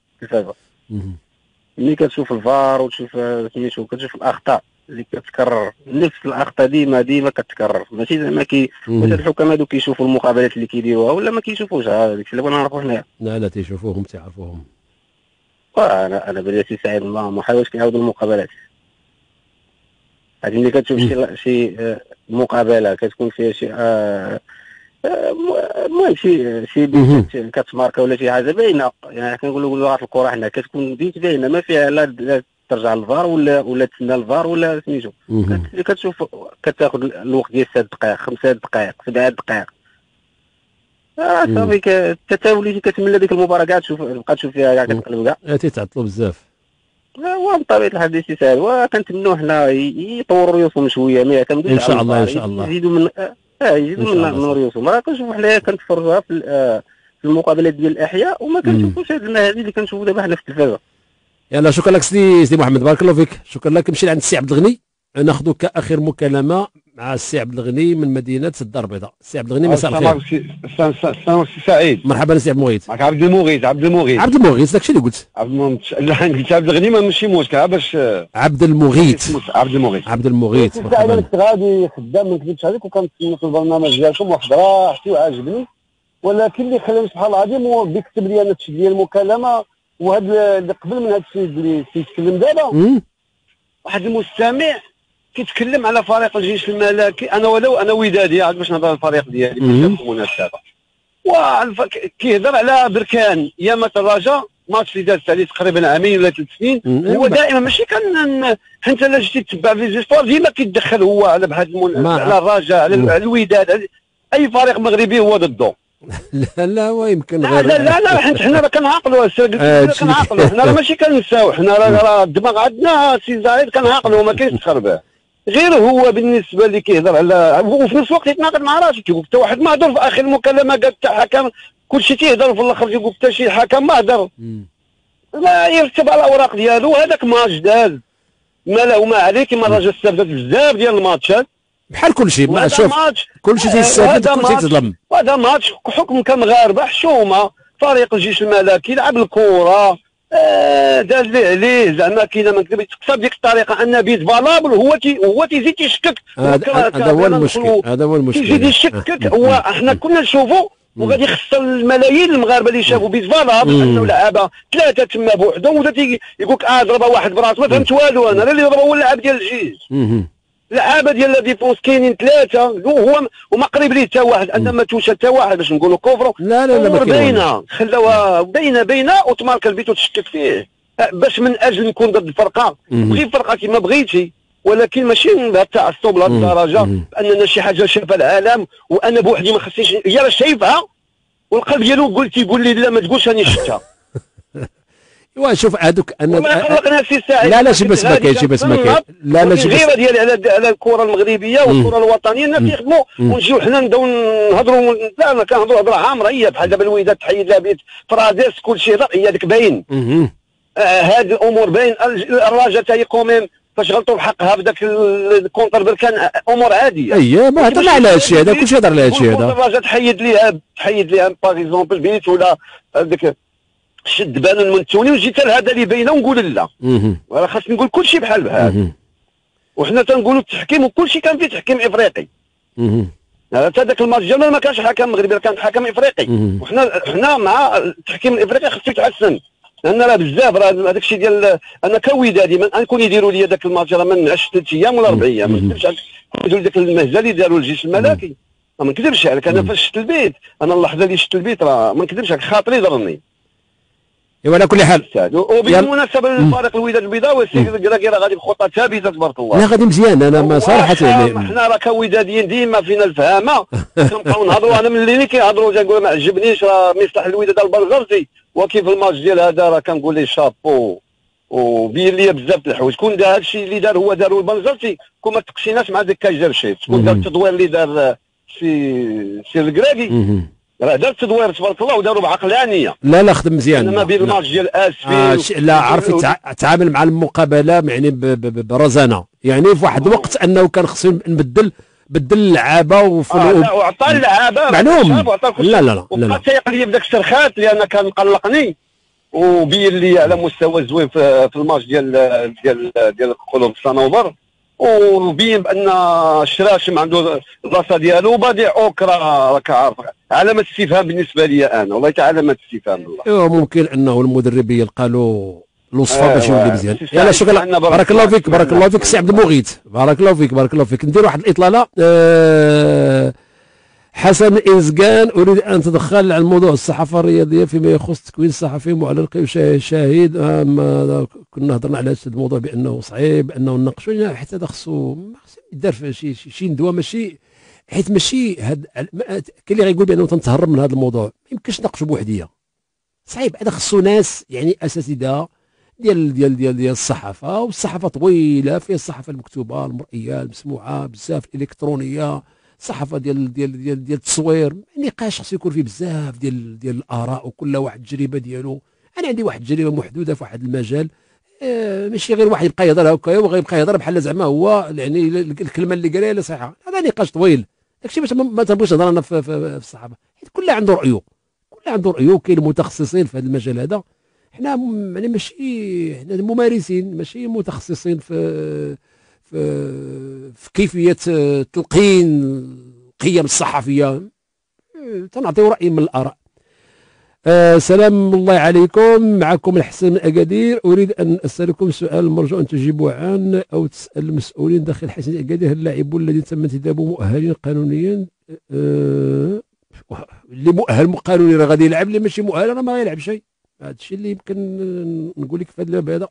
ملي كتشوف الفار وتشوف آه، سميتو كتشوف الأخطاء اللي كتكرر. نفس الأخطاء ديما ديما كتكرر. ماشي زعما كي. واش الحكام هادو كيشوفوا المقابلات اللي كيديروها ولا ما كيشوفوش؟ هذاك الشيء اللي بغينا نعرفوا حنايا لا لا تيشوفوهم تعرفوهم أنا أنا بلي سي سعيد ما ما حاولش كيعاودوا المقابلات. هذه ملي كتشوف شي شي آه، مقابلة كتكون فيها شي آه، آه، المهم شي شي كتماركا ولا شي حاجة باينة. يعني كنقولوا لغه الكره حنا كتكون بيت باينة ما فيها لا ترجع للفار ولا ولا تسنى الفار ولا سميتو كتشوف كتاخذ الوقت ديال ست دقائق خمسة دقائق سبعة دقائق آه. صافي تا وليتي كتملى ديك المباراة كاع تشوف تبقى تشوف فيها كاع كتقلب كاع آه، تيتعطلوا بزاف وبطبيعه الحال دي سي سهل وكنتمنوا حنا يطوروا ريوسهم شوية ما يعتمدوش إن شاء الله، الفار. شاء الله. يزيدوا من آه إن يزيدوا من. من ريوسهم راه كنشوفوا حنايا كنتفرجوها في آه، في المقابلات ديال الأحياء وما كنشوفوش هاد المهازل اللي كنشوفوا دابا حنا في التلفازة يلا شكرا لك سيدي سيدي محمد بارك الله فيك. شكرا لك. نمشي لعند السي عبد الغني. ناخذ كآخر مكالمة مع السي عبد الغني من مدينة الدار البيضاء. السي عبد الغني مساء الخير. السلام سي سعيد. مرحبا سي عبد المغيث معك عبد المغيث عبد المغيث. عبد المغيث داكشي اللي قلت. عبد المغيث لا قلت عبد الغني ما ماشي مشكل باش عبد المغيث. عبد المغيث. عبد المغيث مرحبا. كنت غادي خدام ما نكذبش عليك وكنتسنى في البرنامج ديالكم واحد راحتي وعاجبني. ولكن اللي خلاني سبحان الله العظيم هو بيكتب لي أنا التسجيل ديال المكالمة. وهذا اللي قبل من هذا السيد اللي تيتكلم دابا. واحد المستمع كيتكلم على فريق الجيش الملكي أنا ولو أنا ودادي عاد باش نهضر على الفريق ديالي. باش نكون مناسبه والف- ك- كيهضر على بركان يامة الرجاء ماتش اللي داز عليه تقريبا عامين ولا ثلاث سنين مم. هو دائما ماشي كان حتى لا جيتي تتبع في زيسبور ديما كيتدخل هو على المن... ما- على الرجاء على الوداد أي فريق مغربي هو ضده لا لا هو يمكن لا غير لا لا, لا حنا حنا راه كنعقلوا كنعقلوا حنا راه ماشي كنساو حنا راه الدماغ عندنا سي زايد كنعقلوا ما كاينش تخربه غير هو بالنسبة اللي كيهضر على وفي نفس الوقت يتناقض مع راسه كيقول حتى واحد ما هضر في آخر المكالمة قال حتى حكم كلشي تيهضر في الآخر يقول حتى شي حكم ما هضر. لا يرتب على الأوراق ديالو هذاك ماتش داز ما له ما عليه كما الراجل استفدت بزاف ديال الماتشات. بحال كل شيء ما شوف كل شيء تيستافد هذا كل شيء تظلم. وهذا ماتش حكم كمغاربه حشومة فريق الجيش الملكي لعب الكره آه داز ليه عليه زعما كاينة ما نكذبش بديك الطريقة أن بيت valable هو تي هو تيزيد تيشكك هذا هو المشكل هذا هو المشكل. تيزيد يشكك. هو إحنا كنا نشوفوا وغادي يخسر الملايين المغاربة اللي شافوا بيت valable. انه لعابة ثلاثة تما بوحدهم ودا يقول لك آه ضربة واحد براسه ما فهمت والو أنا اللي ضربة هو اللاعب ديال الجيش. لعابه ديال la défense كاينين ثلاثة وهو وما قريب ليه حتى واحد؟ ان ما توش حتى واحد باش نقولوا كفروا لا لا لا ما. باينه خلاوها باينه باينه وتمارك البيت وتشكك فيه. أه، باش من أجل نكون ضد الفرقة. بغي الفرقه كما بغيتي. ولكن ماشي بهذا التعصب لهذه. الدرجه مم. اننا شي حاجة شافها العالم. وأنا بوحدي ما خصنيش هي راه شايفها. والقلب ديالو قلت يقول لي لا ما تقولش راني شفتها. ايوا شوف هذوك أنا ما خلقنا سي سعيد لا لا شي بس ما كاين شي بس ما كاين. لا لا شي بس ديالي على على الكرة المغربية والكرة الوطنية الناس يخدموا ونجيو حنا نبداو نهضروا لا أنا كنهضروا هضره عامره هي بحال دابا الوداد تحيد لها بيت فراديس كل شيء هي ديك باين. آه، هاد الأمور باين. الرجاء هي كوميم فاش غلطوا بحقها في ذاك الكونتر بركان أمور عادية. اييه ما هضرنا على هادشي هذا كلشي هضر على هادشي هذا. الرجاء تحيد ليها تحيد ليها باغ اكزومبل بيت ولا شد بان من توني وجيت لهذا اللي باينة ونقول لا. مهم. راه خاصني نقول كل شيء بحال. بحال. وحنا تنقولوا التحكيم وكل شيء كان فيه تحكيم إفريقي. مهم. حتى ذاك الماتش ديالنا ما كانش حكم مغربي كان حكم إفريقي. وحنا حنا مع التحكيم الإفريقي خصو يتحسن لأن راه بزاف راه هذاك الشيء ديال أنا كودادي من غنكون يديروا لي ذاك الماتش راه ما نعش ثلاث أيام ولا أربع أيام. ما نكذبش عليك يديروا ذاك المهزه اللي داروا الجيش الملكي. ما نكذبش عليك أنا فاش شفت البيت. أنا اللحظة اللي شفت البيت راه ما نكذبش عليك خاطري ضرني. ايوا على كل حال وبالمناسبه للفريق الوداد البيضاوي السيد الكراكي راه غادي بخطه ثابته تبارك الله لا غادي مزيان أنا ما صراحة يعني حنا راه كوداديين ديما فينا الفهامه كنبقاو نهضروا أنا من اللي كيهضروا تنقول ما عجبنيش راه مصلح الوداد البلغرسي وكيف الماتش ديال هذا راه كنقول ليه شابو وبين لي بزاف الحوايج كون دار هادشي اللي دار هو دارو البلغرسي كون ما تقشيناش مع ديك كاجر شيف شكون دار التدوير اللي دار سي سي الكراكي. راه دار التدوير تبارك الله وداروا بعقلانيه لا لا خدم مزيان. ما بين. الماتش ديال اسفي آه لا عرف يتع- يتعامل مع المقابلة يعني ب- ب- ب- برزانة. يعني في واحد الوقت أنه كان خصو نبدل بدل اللعابه وفي آه لا وعطى اللعابه معلوم. لا. لا لا لا, وبقى لا. تيق لي بداك الشرخات لأن كان مقلقني وبين لي على مستوى زوين في, في الماتش ديال ديال ديال قلوب الصنوبر وبين بأن الشراشم عنده البلاصة ديالو وبادئ اوكرا راك عارف. علامة استفهام بالنسبة لي أنا. والله تعالى علامة استفهام والله إيوا ممكن أنه المدرب يلقى له الوصفة باش يولي آه. مزيان. يلا شكرا. بارك الله الله فيك بارك الله فيك. سي عبد المغيث. بارك الله فيك بارك الله فيك. ندير واحد الإطلالة. آه، حسن إزقان أريد أن تدخل عن موضوع الصحافة الرياضية فيما يخص تكوين الصحفي معلق آه، ما كنا هضرنا على هذا الموضوع بأنه صعيب بأنه نناقشوا حتى هذا خصو يدار شي شي, ندوة ماشي حيت ماشي هاد ما- كاين اللي غيقول بأنه تنتهرب من هذا الموضوع. ما يمكنش نناقشوا بوحدية. صعيب هذا خصو ناس يعني أساتذة ديال ديال ديال ديال الصحافة والصحافة طويلة فيها الصحافة المكتوبة المرئية المسموعة بزاف الإلكترونية. الصحافه ديال ديال ديال ديال التصوير نقاش خصو يكون فيه بزاف ديال ديال الآراء وكل واحد التجربة ديالو. أنا عندي واحد التجربة محدودة في واحد المجال آه، ماشي غير واحد يبقى يهضر هكا وغيبقى يهضر بحال زعما هو يعني الكلمة اللي قالها لا صحيحة. هذا نقاش طويل. داكشي باش ما- تنبغيش نهضر أنا في, في, في الصحافة. حيت كل عنده رأيه. كل عنده رأيه كاين متخصصين في هذا المجال هذا. حنا يعني ماشي حنا ممارسين ماشي متخصصين في في, في كيفية آه، تلقين القيم الصحفية. آه، تنعطيو رأي من الآراء. آه سلام الله عليكم. معكم الحسن أكادير. أريد أن أسألكم سؤال مرجو أن تجيبوا عنه أو تسأل المسؤولين داخل حسن أكادير هل اللاعبون الذين تم انتدابهم مؤهلين قانونيا. آه اللي مؤهل قانونيا راه غادي يلعب اللي ماشي مؤهل راه ما غيلعب شيء. هذا الشيء اللي يمكن نقول لك في هذا الباب هذا.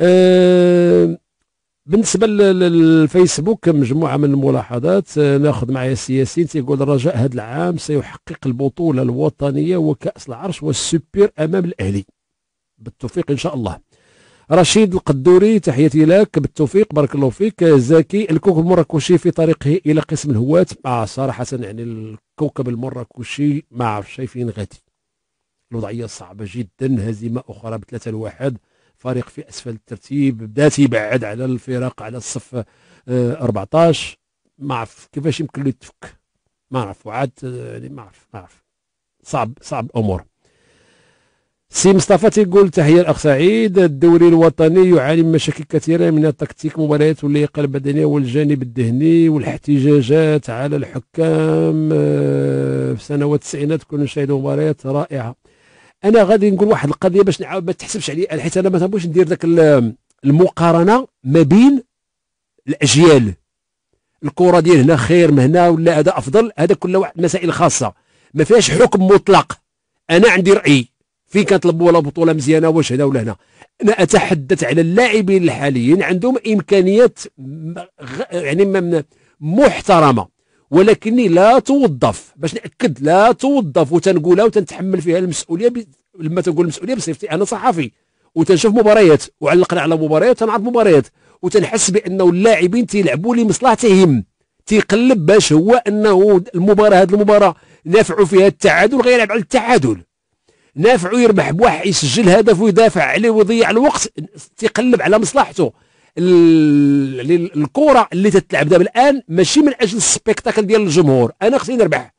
آه بالنسبة لل- للفيسبوك مجموعة من الملاحظات آه، ناخذ معايا السياسيين تيقول الرجاء هذا العام سيحقق البطولة الوطنية وكأس العرش والسوبر أمام الأهلي. بالتوفيق إن شاء الله. رشيد القدوري تحياتي لك. بالتوفيق بارك الله فيك. زكي الكوكب المراكشي في طريقه إلى قسم الهواة مع صراحة يعني الكوكب المراكشي ما عرف شيء فين غادي. الوضعية صعبة جدا هزيمة أخرى بثلاثة لواحد. فريق في أسفل الترتيب بدا تيبعد على الفرق على الصف آه، 14 ما عرف كيفاش يمكن له يتفك ما عرف وعاد آه، يعني ما عرف ما عرف. صعب صعب الأمور سي مصطفى تيقول تحية الاخ سعيد. الدوري الوطني يعاني من مشاكل كثيرة من التكتيك مباريات واللياقه البدنيه والجانب الذهني والاحتجاجات على الحكام. آه، في سنوات التسعينات كنا نشاهد مباريات رائعة. أنا غادي نقول واحد القضية باش نعاود ما تحسبش علي حيت أنا ما تنبغيش ندير ذاك ال- المقارنة ما بين الأجيال. الكرة ديال هنا خير من هنا ولا هذا أفضل؟ هذا كل واحد مسائل خاصة. ما فيهاش حكم مطلق. أنا عندي رأي. فين كانت ولا بطولة مزيانة واش هنا ولا هنا. أنا أتحدث على اللاعبين الحاليين عندهم إمكانيات يعني محترمة. ولكني لا توظف. باش نأكد لا توظف وتنقولها وتنتحمل فيها المسؤولية لما تنقول المسؤولية بصفتي أنا صحفي. وتنشوف مباريات وعلقنا على مباريات وتنعرف مباريات. وتنحس بانه اللاعبين تيلعبوا لمصلحتهم. تيقلب باش هو أنه المباراة هذه المباراة نافعوا فيها التعادل غيلعب على التعادل. نافعوا يربح بواحد يسجل هدف ويدافع عليه ويضيع الوقت. تيقلب على مصلحته. الكرة اللي تتلعب. دابا الآن ماشي من أجل السبيكتاكل ديال الجمهور. أنا خصني نربح.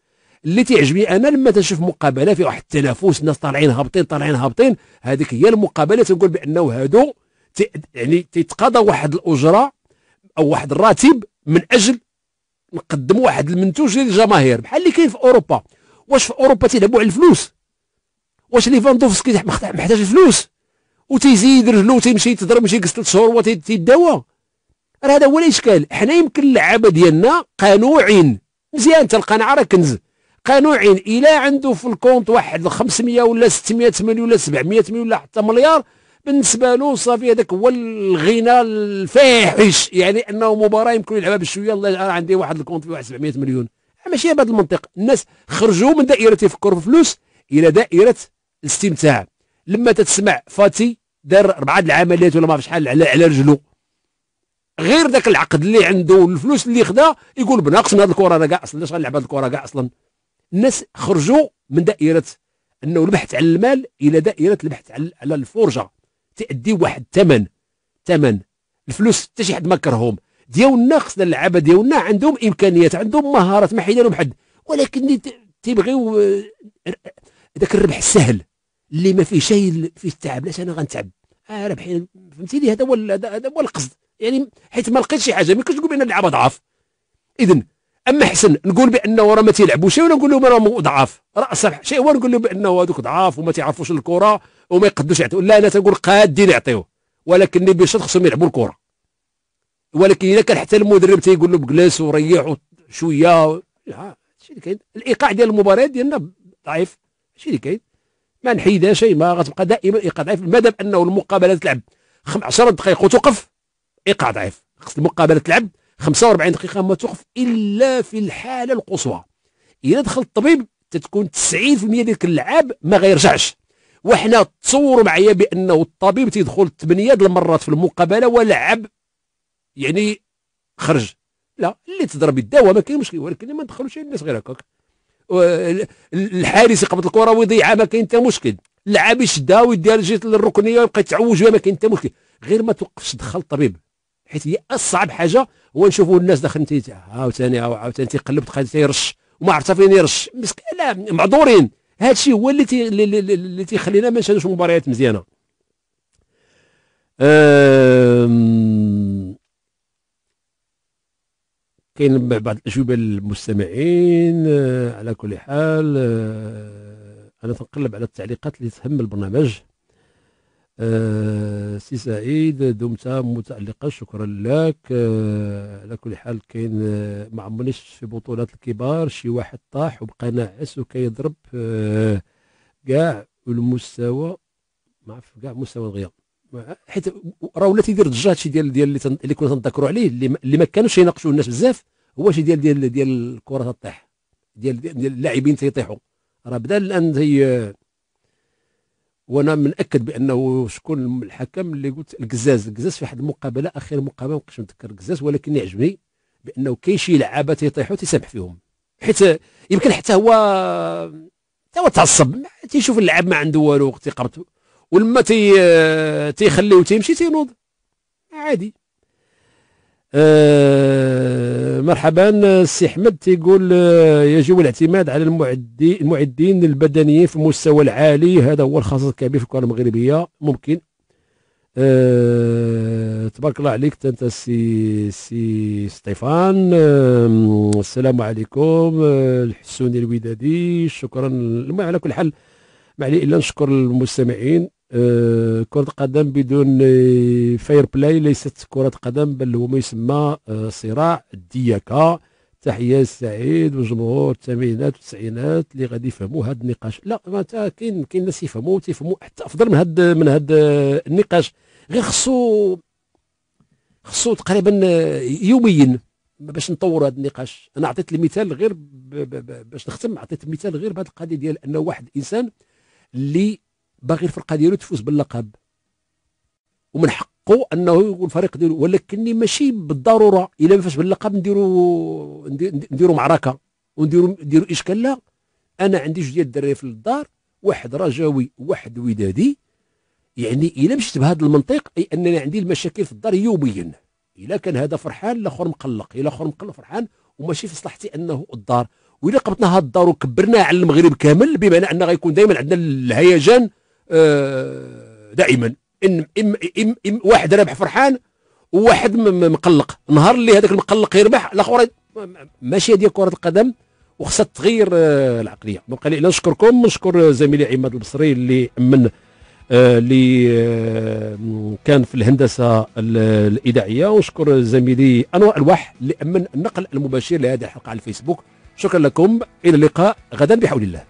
اللي تيعجبني أنا لما تنشوف مقابلة فيها واحد التنافس الناس طالعين هابطين طالعين هابطين هذيك هي المقابلة. تنقول بأنه هادو يعني تيتقاضى واحد الأجرة أو واحد الراتب من أجل نقدموا واحد المنتوج للجماهير. بحال اللي كاين في أوروبا. واش في أوروبا تيلعبوا على الفلوس؟ واش ليفاندوفسكي محتاج الفلوس؟ وتيزيد رجلو تيمشي يمشي يجلس ثلاث شهور وتيداوى راه هذا هو الإشكال. حنا يمكن اللعابة ديالنا قانوعين. مزيان القناعة راه كنز. قانوعين. إلى عنده في ال compte واحد 500 ولا 600 مليون ولا 700 مليون ولا حتى مليار بالنسبة له صافي هذاك هو الغنى الفاحش. يعني أنه مباراة يمكن يلعبها بشوية. الله أنا عندي واحد ال compte فيه واحد 700 مليون ماشي بهذا المنطق. الناس خرجوا من دائرة يفكروا في الفلوس إلى دائرة الاستمتاع. لما تتسمع فاتي دار أربعة العمليات ولا ما شحال على على رجلو. غير ذاك العقد اللي عنده الفلوس اللي خدا يقول بناقص من هذه الكره أنا كاع أصلا علاش غنلعب هذه الكره كاع أصلا. الناس خرجوا من دائرة أنه البحث عن المال إلى دائرة البحث على الفرجة. تأدي واحد الثمن. ثمن. الفلوس حتى شي حد ما كرههم. ديالنا خصنا اللعابه ديالنا عندهم إمكانيات عندهم مهارات ما حيد لهم حد. ولكن تيبغيو ذاك الربح السهل. اللي ما فيه شيء فيه التعب. علاش أنا غنتعب؟ آه ربحي فهمتيني؟ هذا هو هذا هو القصد. يعني حيت ما لقيتش شي حاجة ما يمكنش تقول بأن اللعابه ضعاف. اذا أما حسن نقول بأنه راه ما تيلعبوش ولا نقول لهم راهم ضعاف. راه صح شيء هو نقول لهم بأنه هذوك ضعاف وما تيعرفوش الكرة وما يقدوش يعطيو. لا أنا تنقول قادين يعطيو ولكن اللي بيشط خصهم يلعبوا الكرة. ولكن إذا كان حتى المدرب تيقول له بجلس وريح شوية هادشي اللي كاين. الإيقاع ديال المباريات ديالنا ضعيف. هادشي اللي كاين. ما نحيدها شيء ما غتبقى دائما ايقاع ضعيف ما دام انه المقابله تلعب 10 دقائق وتوقف ايقاع ضعيف خص المقابله تلعب 45 دقيقة ما توقف إلا في الحالة القصوى. اذا دخل الطبيب تتكون 90% ديال اللعاب ما غيرجعش. وحنا تصوروا معايا بأنه الطبيب تيدخل ثمانيه المرات في المقابلة ولعب يعني خرج. لا اللي تضرب الدواء ما كاين مشكل ولكن ما ندخلوش الناس غير هكاك. الحارس يقبض الكرة ويضيعها ما كاين حتى مشكل. اللعاب يشدها ويديها لجهه الركنيه ويبقى يتعوج ما كاين حتى مشكل. غير ما توقفش دخل الطبيب حيت هي أصعب حاجة هو نشوفوا الناس داخلين عاوتاني عاوتاني تيقلب تيرش وما عرف فين يرش. مسكين لا معذورين. هذا الشيء هو اللي اللي تيخلينا ما نشاهدوش مباريات مزيانة. كاين بعض الأجوبة للمستمعين آه، على كل حال آه، أنا تنقلب على التعليقات اللي تهم البرنامج. أه سي سعيد دمت متألقا شكرا لك. على كل حال كاين ما عمرنيش في بطولات الكبار شي واحد طاح وبقى ناعس وكيضرب كاع المستوى ما عرف كاع مستوى الغياب. حيت راه ولا تيدير ضجه هادشي ديال ديال اللي, تن... اللي كنا تنذكروا عليه اللي, ما كانوش يناقشوا الناس بزاف هو شي ديال ديال ديال الكرة تطيح ديال ديال اللاعبين تيطيحوا راه بدا الآن هي وأنا منأكد بأنه شكون الحكم اللي قلت القزاز القزاز في واحد المقابلة اخر مقابلة ما نبقاش نتذكر القزاز ولكن يعجبني بأنه كاين شي لعابة تيطيحوا تيسامح فيهم. حيت يمكن حتى هو حتى هو تعصب تيشوف اللعاب ما عنده والو تيقرط ولما تي تيخليه تيمشي تينوض. عادي. آه مرحبا السي احمد تيقول آه يجب الاعتماد على المعدين المعدين البدنيين في المستوى العالي. هذا هو الخصاص الكبير في الكرة المغربية. ممكن. آه تبارك الله عليك أنت سي سي ستيفان. آه السلام عليكم آه الحسوني الودادي. شكرا على كل حال ما علي إلا نشكر المستمعين. كرة قدم بدون fair play ليست كرة قدم بل هو ما يسمى آه، صراع الديكة تحية سعيد وجمهور الثمانينات والتسعينات اللي غادي يفهموا هذا النقاش. لا ما كاين كاين ناس يفهموا تيفهموا حتى أفضل من هذا من هذا النقاش. غير خصو خصو تقريبا يوميا باش نطوروا هذا النقاش. أنا عطيت المثال غير باش نختم عطيت مثال غير بهذه القضية ديال انه واحد الانسان اللي باغي الفرقة ديالو تفوز باللقب. ومن حقه أنه يقول الفريق ديالو ولكني ماشي بالضرورة إلا ما فاش باللقب نديروا نديروا معركة ونديروا نديروا إشكال. لا أنا عندي جوج ديال الدراري في الدار واحد رجاوي وواحد ودادي. يعني إلا مشيت بهذا المنطق أي أنني عندي المشاكل في الدار يوميا. إلا كان هذا فرحان الآخر مقلق إلا الآخر مقلق فرحان وماشي في مصلحتي أنه الدار. واذا قبطنا هذا الدار وكبرناه على المغرب كامل بمعنى ان غيكون دائما عندنا الهيجان دائما. ان إم إم إم واحد رابح فرحان وواحد مقلق. نهار اللي هذاك المقلق يربح الآخر ماشي هذه كرة القدم وخصها تغير آه، العقلية. بقى لي نشكركم نشكر زميلي عماد البصري اللي من آه، اللي كان في الهندسة الإذاعية. ونشكر زميلي أنور ألواح اللي أمن النقل المباشر لهذه الحلقة على الفيسبوك. شكرا لكم. إلى اللقاء غدا بحول الله.